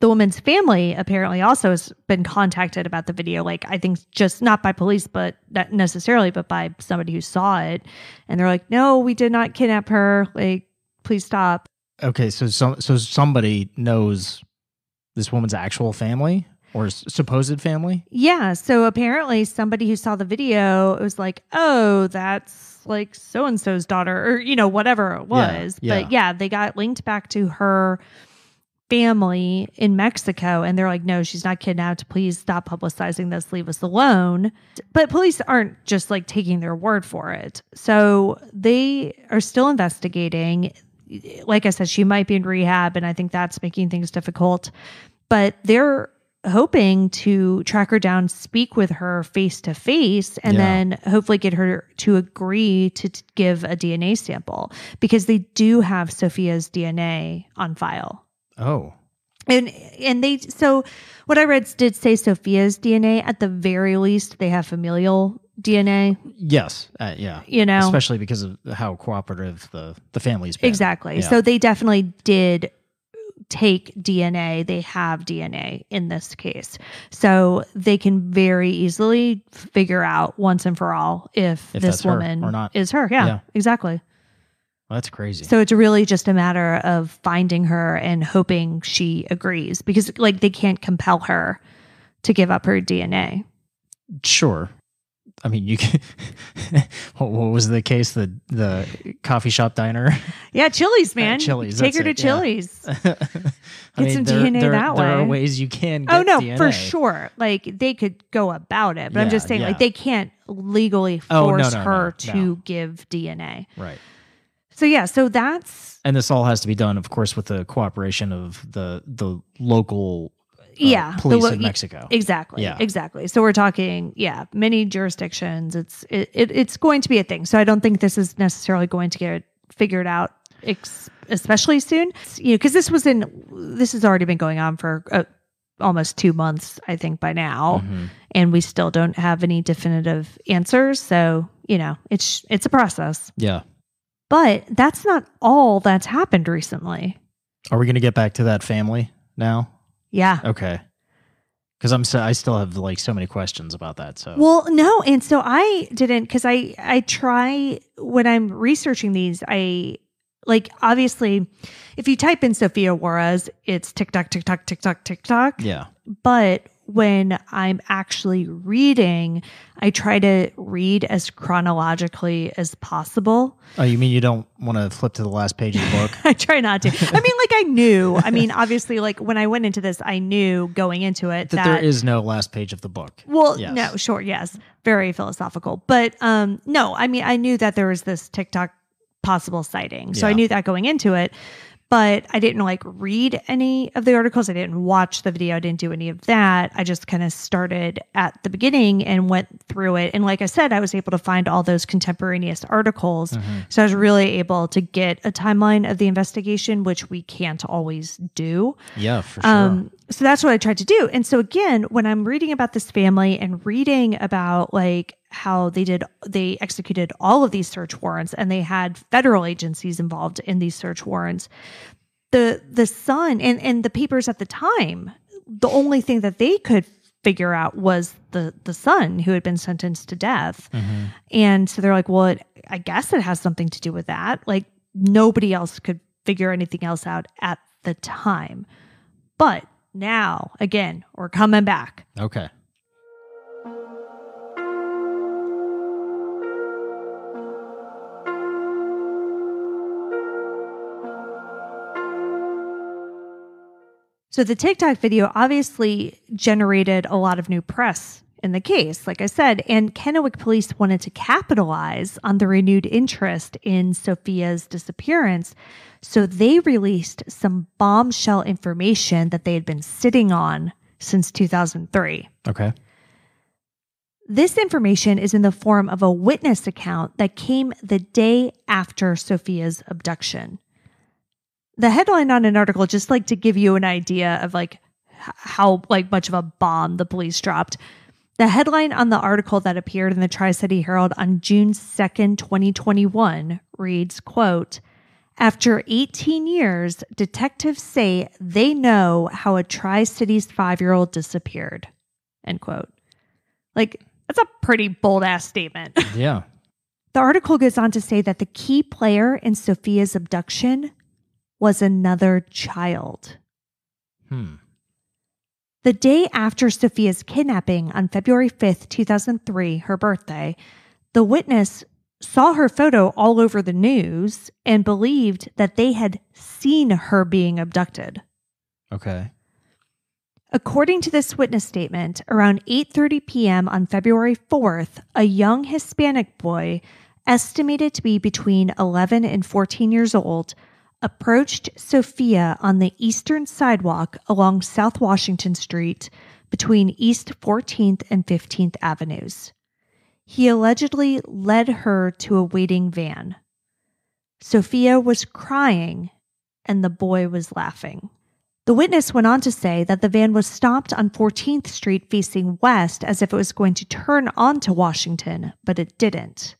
The woman's family apparently also has been contacted about the video, like I think just not by police, but not necessarily, but by somebody who saw it. And they're like, no, we did not kidnap her. Like, please stop. Okay, so so so somebody knows this woman's actual family or supposed family. Yeah. So apparently, somebody who saw the video was like, oh, that's like so and so's daughter, or, you know, whatever it Yeah, was. yeah. But yeah, they got linked back to her family in Mexico. And they're like, no, she's not kidnapped. Please stop publicizing this. Leave us alone. But police aren't just like taking their word for it. So they are still investigating. Like I said, she might be in rehab. And I think that's making things difficult. But they're hoping to track her down, speak with her face to face, and Yeah. then hopefully get her to agree to t- give a DNA sample because they do have Sofia's DNA on file. Oh, And and they so what I read did say Sofia's DNA at the very least they have familial DNA, yes, uh, yeah. you know. Especially because of how cooperative the the family's been. Exactly. Yeah. So they definitely did take DNA. They have DNA in this case. So they can very easily figure out once and for all if, If this woman or not. is her. Yeah, Yeah. exactly. Well, that's crazy. So it's really just a matter of finding her and hoping she agrees because like they can't compel her to give up her DNA. sure. I mean, you can. what, was the case? The the coffee shop diner. Yeah, Chili's, man. Chili's, Take her to it, yeah. Chili's. I Get some there, DNA there, that There are ways you can. Get Oh no, DNA. for sure. Like they could go about it, but I'm just saying, yeah. like they can't legally Oh, no, force no, her no, to no. give DNA. Right. So yeah, so that's And this all has to be done, of course, with the cooperation of the the local uh, yeah, police lo- in Mexico. Exactly. Yeah. Exactly. So we're talking, yeah, many jurisdictions. It's it, it it's going to be a thing. So I don't think this is necessarily going to get figured out, ex- especially soon. You know, because this was in this has already been going on for uh, almost two months, I think, by now, Mhm. and we still don't have any definitive answers. So you know, it's it's a process. Yeah. But that's not all that's happened recently. Are we going to get back to that family now? Yeah. Okay. Because I'm so I still have like so many questions about that. So Well, no, and so I didn't because I I try when I'm researching these. I like obviously, if you type in Sofia Juarez, it's TikTok, TikTok, TikTok, TikTok. yeah, But when I'm actually reading, I try to read as chronologically as possible. oh, you mean you don't want to flip to the last page of the book? I try not to. I mean, like I knew. I mean, obviously, like when I went into this, I knew going into it that that, there is no last page of the book. Well, Yes. no, sure, yes, very philosophical, but um, no, I mean, I knew that there was this TikTok possible sighting, so I knew that going into it, but I didn't like read any of the articles. I didn't watch the video. I didn't do any of that. I just kind of started at the beginning and went through it. And like I said, I was able to find all those contemporaneous articles, Mm-hmm. so I was really able to get a timeline of the investigation, which we can't always do. Yeah, for sure. Um, so that's what I tried to do. And so again, when I'm reading about this family and reading about like how they did, they executed all of these search warrants and they had federal agencies involved in these search warrants. The the son and and the papers at the time, the only thing that they could figure out was the the son who had been sentenced to death. Mhm. And so they're like, well, it, I guess it has something to do with that. Like nobody else could figure anything else out at the time. But now, again, we're coming back. Okay. So the TikTok video obviously generated a lot of new press in the case, like I said. And Kennewick police wanted to capitalize on the renewed interest in Sofia's disappearance. So they released some bombshell information that they had been sitting on since 2003. Okay. This information is in the form of a witness account that came the day after Sofia's abduction. The headline on an article, just like to give you an idea of like how like much of a bomb the police dropped. The headline on the article that appeared in the Tri-City Herald on June 2nd, 2021 reads, quote, after 18 years, detectives say they know how a Tri Cities five year old disappeared. End quote. Like, that's a pretty bold ass statement. Yeah. the article goes on to say that the key player in Sofia's abduction was another child. Hmm. The day after Sofia's kidnapping on February 5th, 2003, her birthday, the witness saw her photo all over the news and believed that they had seen her being abducted. Okay. According to this witness statement, around 8:30 p.m. on February 4th, a young Hispanic boy estimated to be between 11 and 14 years old approached Sofia on the eastern sidewalk along South Washington Street between East 14th and 15th Avenues. He allegedly led her to a waiting van. Sofia was crying and the boy was laughing. The witness went on to say that the van was stopped on 14th Street facing west as if it was going to turn onto Washington, but it didn't.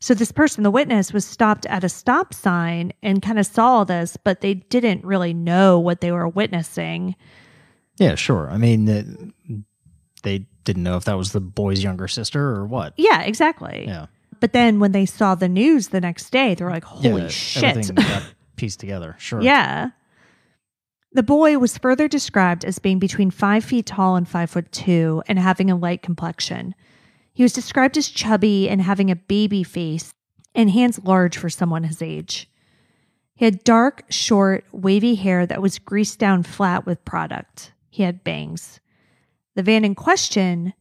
So, this person, the witness, was stopped at a stop sign and kind of saw this, but they didn't really know what they were witnessing. Yeah, sure. I mean, they didn't know if that was the boy's younger sister or what. Yeah, exactly. Yeah. But then when they saw the news the next day, they were like, holy yeah, shit. Everything got pieced together. Sure. Yeah. The boy was further described as being between five feet tall and five foot two and having a light complexion. He was described as chubby and having a baby face and hands large for someone his age. He had dark, short, wavy hair that was greased down flat with product. He had bangs. The van in question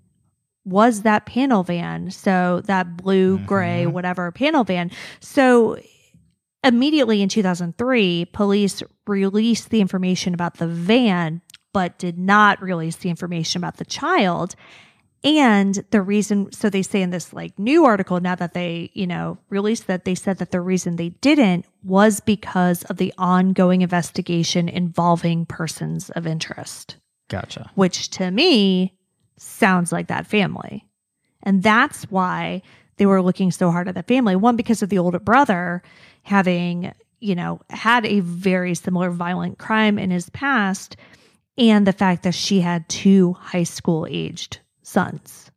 was that panel van. So that blue, mm-hmm. gray, whatever panel van. So immediately in 2003, police released the information about the van, but did not release the information about the child. And the reason, so they say in this like new article, now that they, you know, released that, they said that the reason they didn't was because of the ongoing investigation involving persons of interest, Gotcha. which to me sounds like that family. And that's why they were looking so hard at the family. One, because of the older brother having, you know, had a very similar violent crime in his past, and the fact that she had two high school aged sons.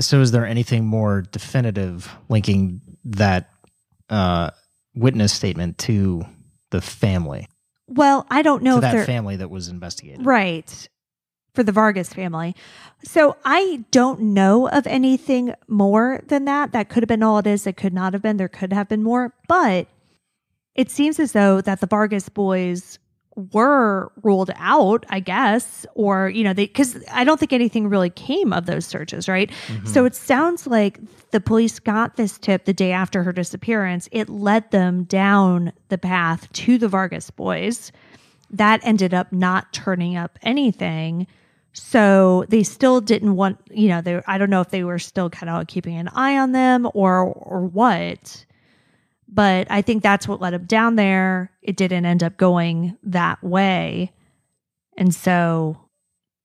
So, is there anything more definitive linking that uh, witness statement to the family, Well, I don't know that family that was investigated? right for the Vargas family. So I don't know of anything more than that. That could have been all it is. It could not have been. There could have been more, but it seems as though that the Vargas boys were ruled out, I guess, or, you know, they, cause I don't think anything really came of those searches, right? So mm-hmm. it sounds like the police got this tip the day after her disappearance. It led them down the path to the Vargas boys. That ended up not turning up anything. So they still didn't want, you know, they, I don't know if they were still kind of keeping an eye on them or, or what but I think that's what led him down there. It didn't end up going that way. And so,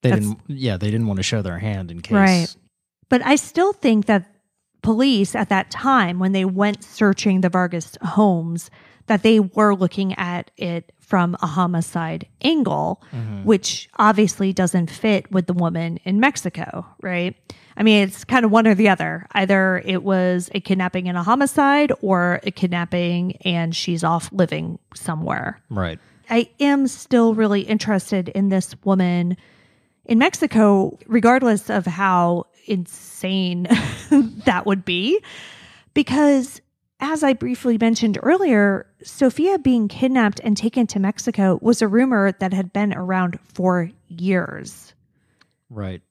They didn't. Yeah, they didn't want to show their hand in case. Right. but I still think that police at that time, when they went searching the Vargas homes, that they were looking at it from a homicide angle, Mhm. which obviously doesn't fit with the woman in Mexico, right? I mean, it's kind of one or the other. Either it was a kidnapping and a homicide, or a kidnapping and she's off living somewhere. Right. I am still really interested in this woman in Mexico, regardless of how insane that would be. Because, as I briefly mentioned earlier, Sofia being kidnapped and taken to Mexico was a rumor that had been around for years. Right.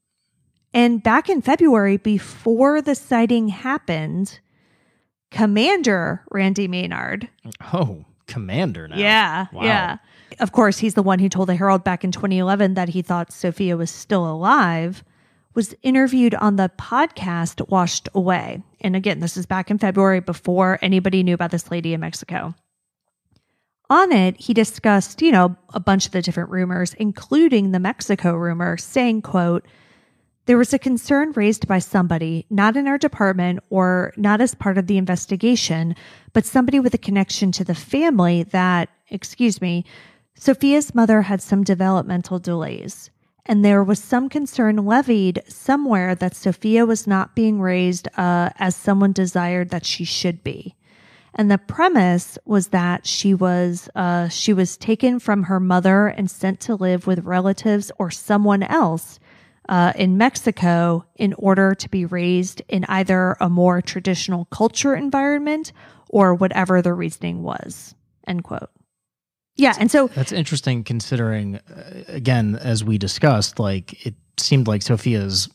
And back in February, before the sighting happened, Commander Randy Maynard. Oh, commander now. Yeah. Wow. Yeah. Of course, he's the one who told the Herald back in 2011 that he thought Sofia was still alive, was interviewed on the podcast Washed Away. And again, this is back in February before anybody knew about this lady in Mexico. On it, he discussed, you know, a bunch of the different rumors, including the Mexico rumor, saying, quote, there was a concern raised by somebody, not in our department or not as part of the investigation, but somebody with a connection to the family that, excuse me, Sofia's mother had some developmental delays. And there was some concern levied somewhere that Sofia was not being raised uh, as someone desired that she should be. And the premise was that she was uh, she was taken from her mother and sent to live with relatives or someone else uh, in Mexico in order to be raised in either a more traditional culture environment or whatever the reasoning was. End quote. Yeah, and so That's interesting considering, uh, again, as we discussed, like it seemed like Sofia's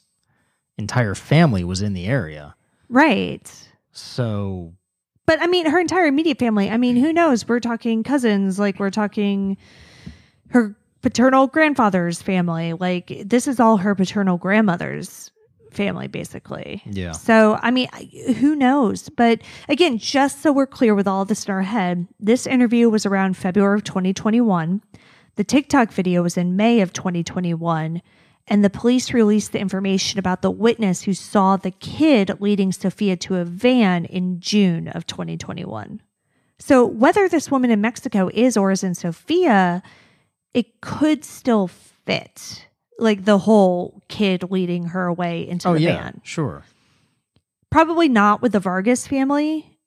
entire family was in the area. right. So, But I mean, her entire immediate family. I mean, who knows? We're talking cousins, like we're talking her paternal grandfather's family. Like this is all her paternal grandmother's family, basically. yeah. So, I mean, who knows? But again, just so we're clear with all this in our head, this interview was around February of 2021. The TikTok video was in May of 2021. And the police released the information about the witness who saw the kid leading Sofia to a van in June of 2021. So, whether this woman in Mexico is or isn't Sofia, it could still fit like the whole kid leading her away into Oh, the yeah. van. Sure. Probably not with the Vargas family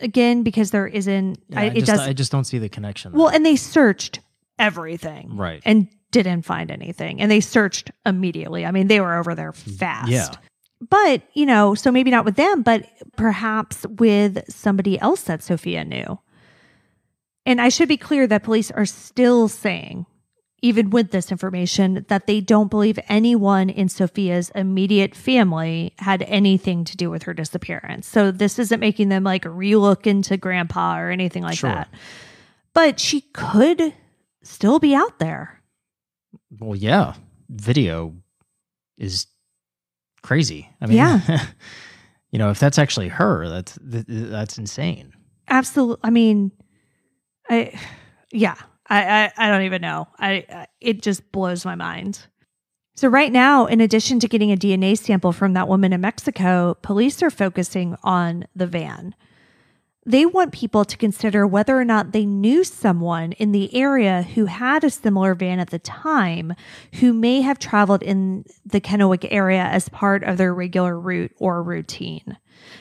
again because there isn't Yeah, I, I, it just, does I just don't see the connection. well and they searched everything right. and didn't find anything and they searched immediately i mean they were over there mm, fast Yeah. but you know so maybe not with them but perhaps with somebody else that sofia knew and i should be clear that police are still saying even with this information that they don't believe anyone in sofia's immediate family had anything to do with her disappearance so this isn't making them like relook into grandpa or anything like Sure. that but she could still be out there Well, yeah. Video is crazy. I mean, Yeah. you know, if that's actually her, that's th- th- that's insane. absolutely i mean i yeah I, I i don't even know. I, I it just blows my mind. So right now in addition to getting a dna sample from that woman in mexico police are focusing on the van they want people to consider whether or not they knew someone in the area who had a similar van at the time who may have traveled in the Kennewick area as part of their regular route or routine.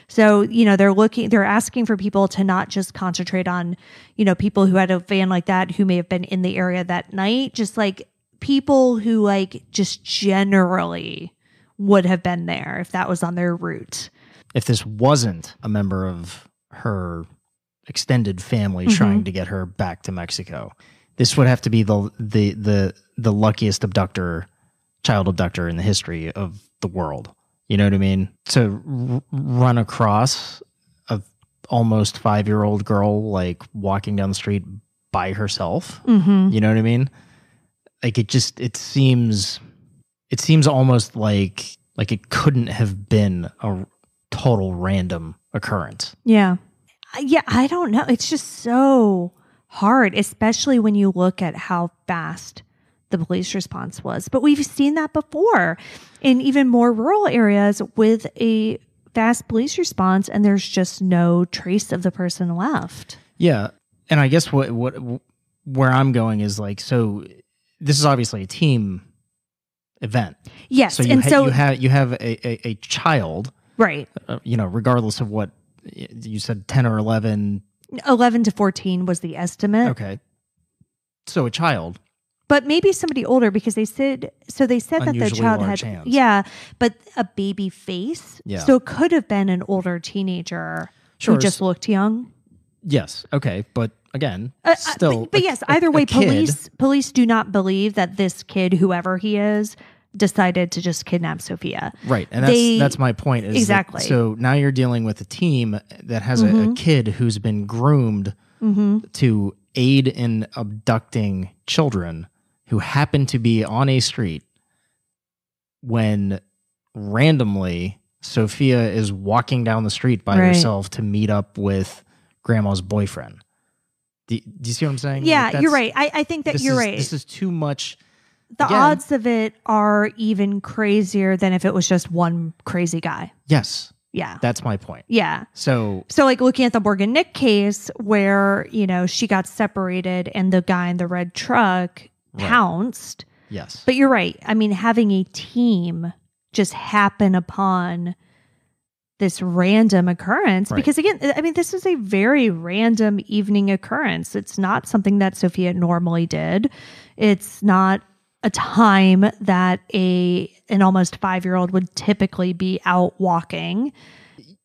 So, you know, they're looking, they're asking for people to not just concentrate on, you know, people who had a van like that who may have been in the area that night, just like people who, like, just generally would have been there if that was on their route. If this wasn't a member of her extended family Mhm. trying to get her back to Mexico, this would have to be the the the the luckiest abductor, child abductor in the history of the world. You know what I mean? To r- run across a almost five year old girl like walking down the street by herself. Mm-hmm. You know what I mean? Like it just it seems it seems almost like like it couldn't have been a total random occurrence. Yeah. Uh, yeah, I don't know. It's just so hard, especially when you look at how fast the police response was. But we've seen that before in even more rural areas with a fast police response and there's just no trace of the person left. Yeah, and I guess what what where I'm going is like so this is obviously a team event. Yes, So you and ha- so you have you have a, a, a child, right. uh, you know, regardless of what you said 10 or 11, 11 to 14 was the estimate. okay. So a child But maybe somebody older because they said so they said that the child had hands. yeah, but a baby face. Yeah. So it could have been an older teenager Sure, who just looked young. Yes. Okay. But again, Uh, uh, still. but, but a- yes, either a way, kid- police police do not believe that this kid, whoever he is, decided to just kidnap Sofia. Right, and that's They- that's my point. Is that- Exactly. so now you're dealing with a team that has a, a mm-hmm. kid who's been groomed mm-hmm. to aid in abducting children who happen to be on a street when randomly Sofia is walking down the street by Right. herself to meet up with grandma's boyfriend. Do, do you see what I'm saying? Like, Yeah, you're right. I, I think that you're is- right. This is too much. The again- odds of it are even crazier than if it was just one crazy guy. Yes, Yeah. that's my point. Yeah. So So, like looking at the Morgan Nick case, where you know she got separated and the guy in the red truck Right. pounced. yes, But you're right. I mean, having a team just happen upon this random occurrence, Right. because again, I mean, this is a very random evening occurrence. It's not something that Sofia normally did. It's not a time that a an almost five year old would typically be out walking.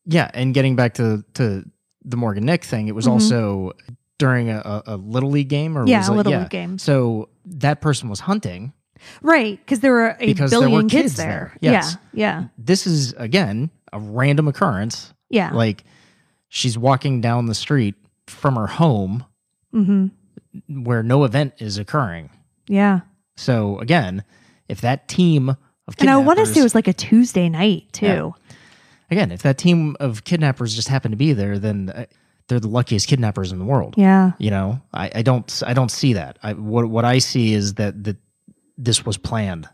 Yeah, and getting back to to the Morgan Nick thing, it was Mhm. also during a, a, little league game or Yeah, was a it- little league game. So that person was hunting. Right, because there were a Because there were kids, kids there. there. Yes. Yeah, yeah, This is again a random occurrence. yeah. Like she's walking down the street from her home hmm where no event is occurring. Yeah. So again, if that team of And I want to say it was like a Tuesday night too. again, if that team of kidnappers just happened to be there, then uh, they're the luckiest kidnappers in the world. Yeah. You know, I, I don't I don't see that. I what what I see is that that this was planned.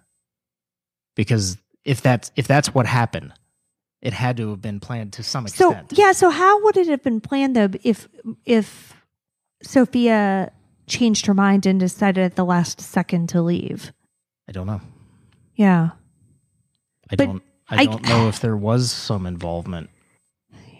Because if that's if that's what happened, it had to have been planned to some extent. So extent. yeah, so how would it have been planned though if if Sofia changed her mind and decided at the last second to leave? I don't know. Yeah. I But don't I, I- don't know if there was some involvement.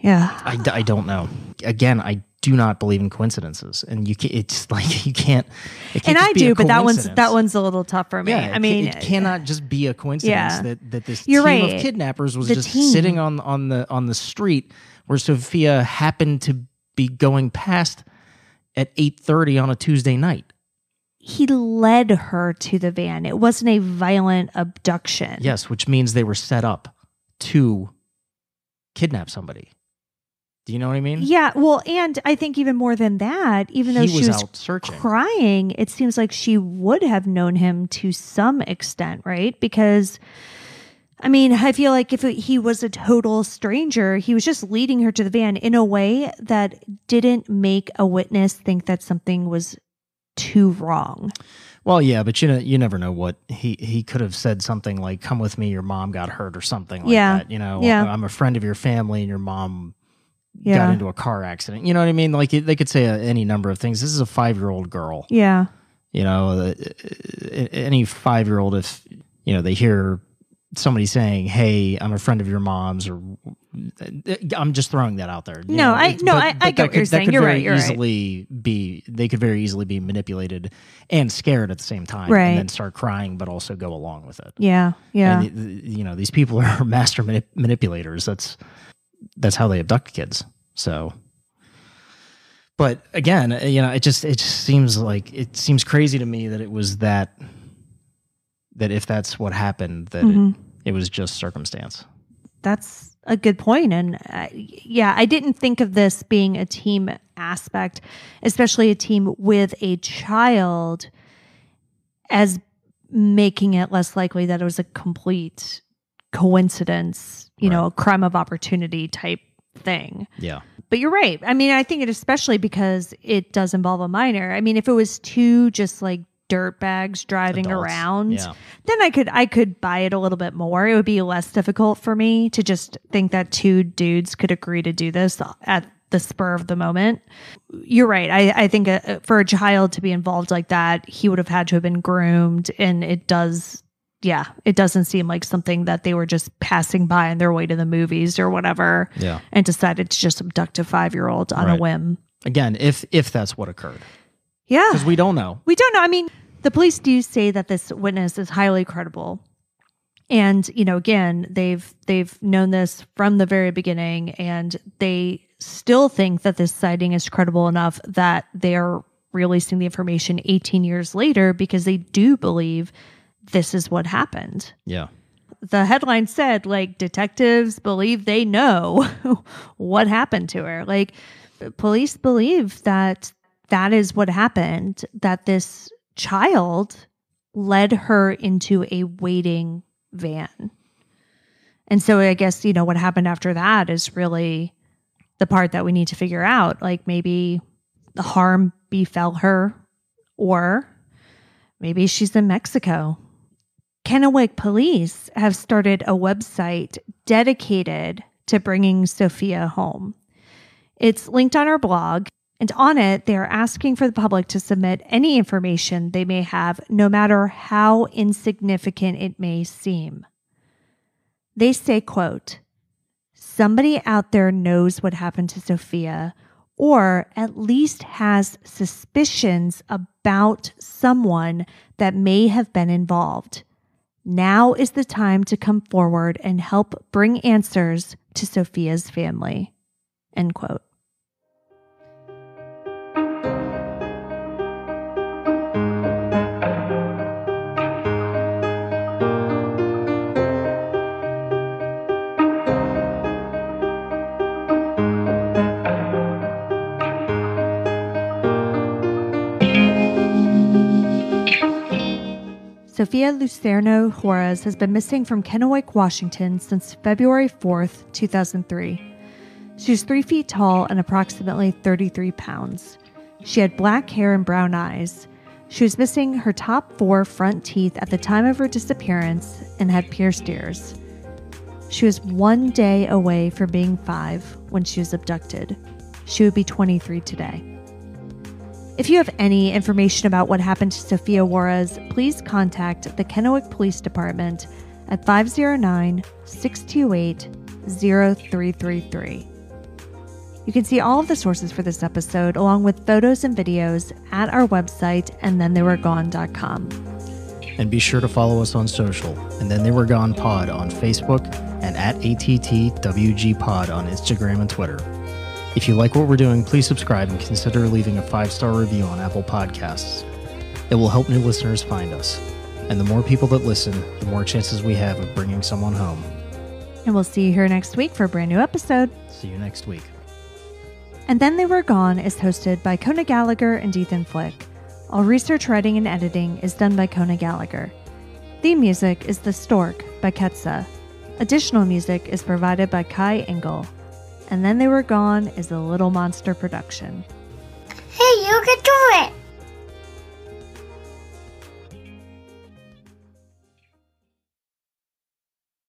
Yeah. I, I don't know. Again, I do not believe in coincidences, and you can, it's like you can't. It And I do, but that one's that one's a little tough for me. Yeah, I mean, it cannot just be a coincidence Yeah. that, that this You're team right. of kidnappers was The just team. sitting on on the on the street where Sofia happened to be going past at eight thirty on a Tuesday night. he led her to the van. It wasn't a violent abduction. Yes, which means they were set up to kidnap somebody. Do you know what I mean? Yeah, well, and I think even more than that, even though he she was, was out searching. crying, it seems like she would have known him to some extent, right? Because I mean, I feel like if he was a total stranger, he was just leading her to the van in a way that didn't make a witness think that something was too wrong. Well, yeah, but you know, you never know what he he could have said something like, "Come with me, your mom got hurt" or something like Yeah. that. You know, Yeah. I'm a friend of your family, and your mom got into a car accident. You know what I mean? Like they could say uh, any number of things. This is a five year old girl. Yeah. You know, uh, uh, any five year old, if you know they hear somebody saying, "Hey, I'm a friend of your mom's," or uh, I'm just throwing that out there. No, know, I- no, I- I get what could- you're saying. You're right, you're right. easily be they could very easily be manipulated and scared at the same time, Right. and then start crying, but also go along with it. Yeah. Yeah. And, the- you know, these people are master manip- manipulators. That's that's how they abduct kids. So, but again, uh, you know, it just it just seems like it seems crazy to me that it was that that if that's what happened, that Mhm. it, it was just circumstance. that's a good point and uh, yeah i didn't think of this being a team aspect especially a team with a child as making it less likely that it was a complete coincidence you know a crime of opportunity type thing. Yeah, but you're right. I mean i think it especially because it does involve a minor. I mean if it was two just like dirt bags driving Adults. around Yeah. then I could I could buy it a little bit more. It would be less difficult for me to just think that two dudes could agree to do this at the spur of the moment. You're right. I I think uh for a child to be involved like that, he would have had to have been groomed, and it does. Yeah, it doesn't seem like something that they were just passing by on their way to the movies or whatever, yeah. and decided to just abduct a five year old on a whim. Again, if if that's what occurred, Yeah, because we don't know. we don't know. I mean, the police do say that this witness is highly credible. And, you know, again, they've they've known this from the very beginning and they still think that this sighting is credible enough that they're releasing the information 18 years later because they do believe this is what happened. Yeah. The headline said, like, detectives believe they know what happened to her. Like, police believe that that is what happened, that this child led her into a waiting van. And so I guess, you know, what happened after that is really the part that we need to figure out. Like maybe the harm befell her, or maybe she's in Mexico. Kennewick police have started a website dedicated to bringing Sofia home. It's linked on our blog, and on it, they are asking for the public to submit any information they may have, no matter how insignificant it may seem. They say, quote, somebody out there knows what happened to Sofia or at least has suspicions about someone that may have been involved. Now is the time to come forward and help bring answers to Sofia's family. End quote. Sofia Lucerno Juarez has been missing from Kennewick, Washington since February 4th, 2003. She was three feet tall and approximately 33 pounds. She had black hair and brown eyes. She was missing her top four front teeth at the time of her disappearance and had pierced ears. She was one day away from being five when she was abducted. She would be 23 today. If you have any information about what happened to Sofia Juarez, please contact the Kennewick Police Department at 509 628 0333. You can see all of the sources for this episode, along with photos and videos, at our website, and then they were gone.com. And be sure to follow us on social, and then they were gone pod on Facebook and at ATTWG pod on Instagram and Twitter. If you like what we're doing, please subscribe and consider leaving a five star review on Apple Podcasts. It will help new listeners find us. And the more people that listen, the more chances we have of bringing someone home. And we'll see you here next week for a brand new episode. See you next week. And Then They Were Gone is hosted by Kona Gallagher and Ethan Flick. All research, writing, and editing is done by Kona Gallagher. Theme music is The Stork by Ketsa. Additional music is provided by Kai Engel and then they were gone is the Little Monster production. Hey, you can do it!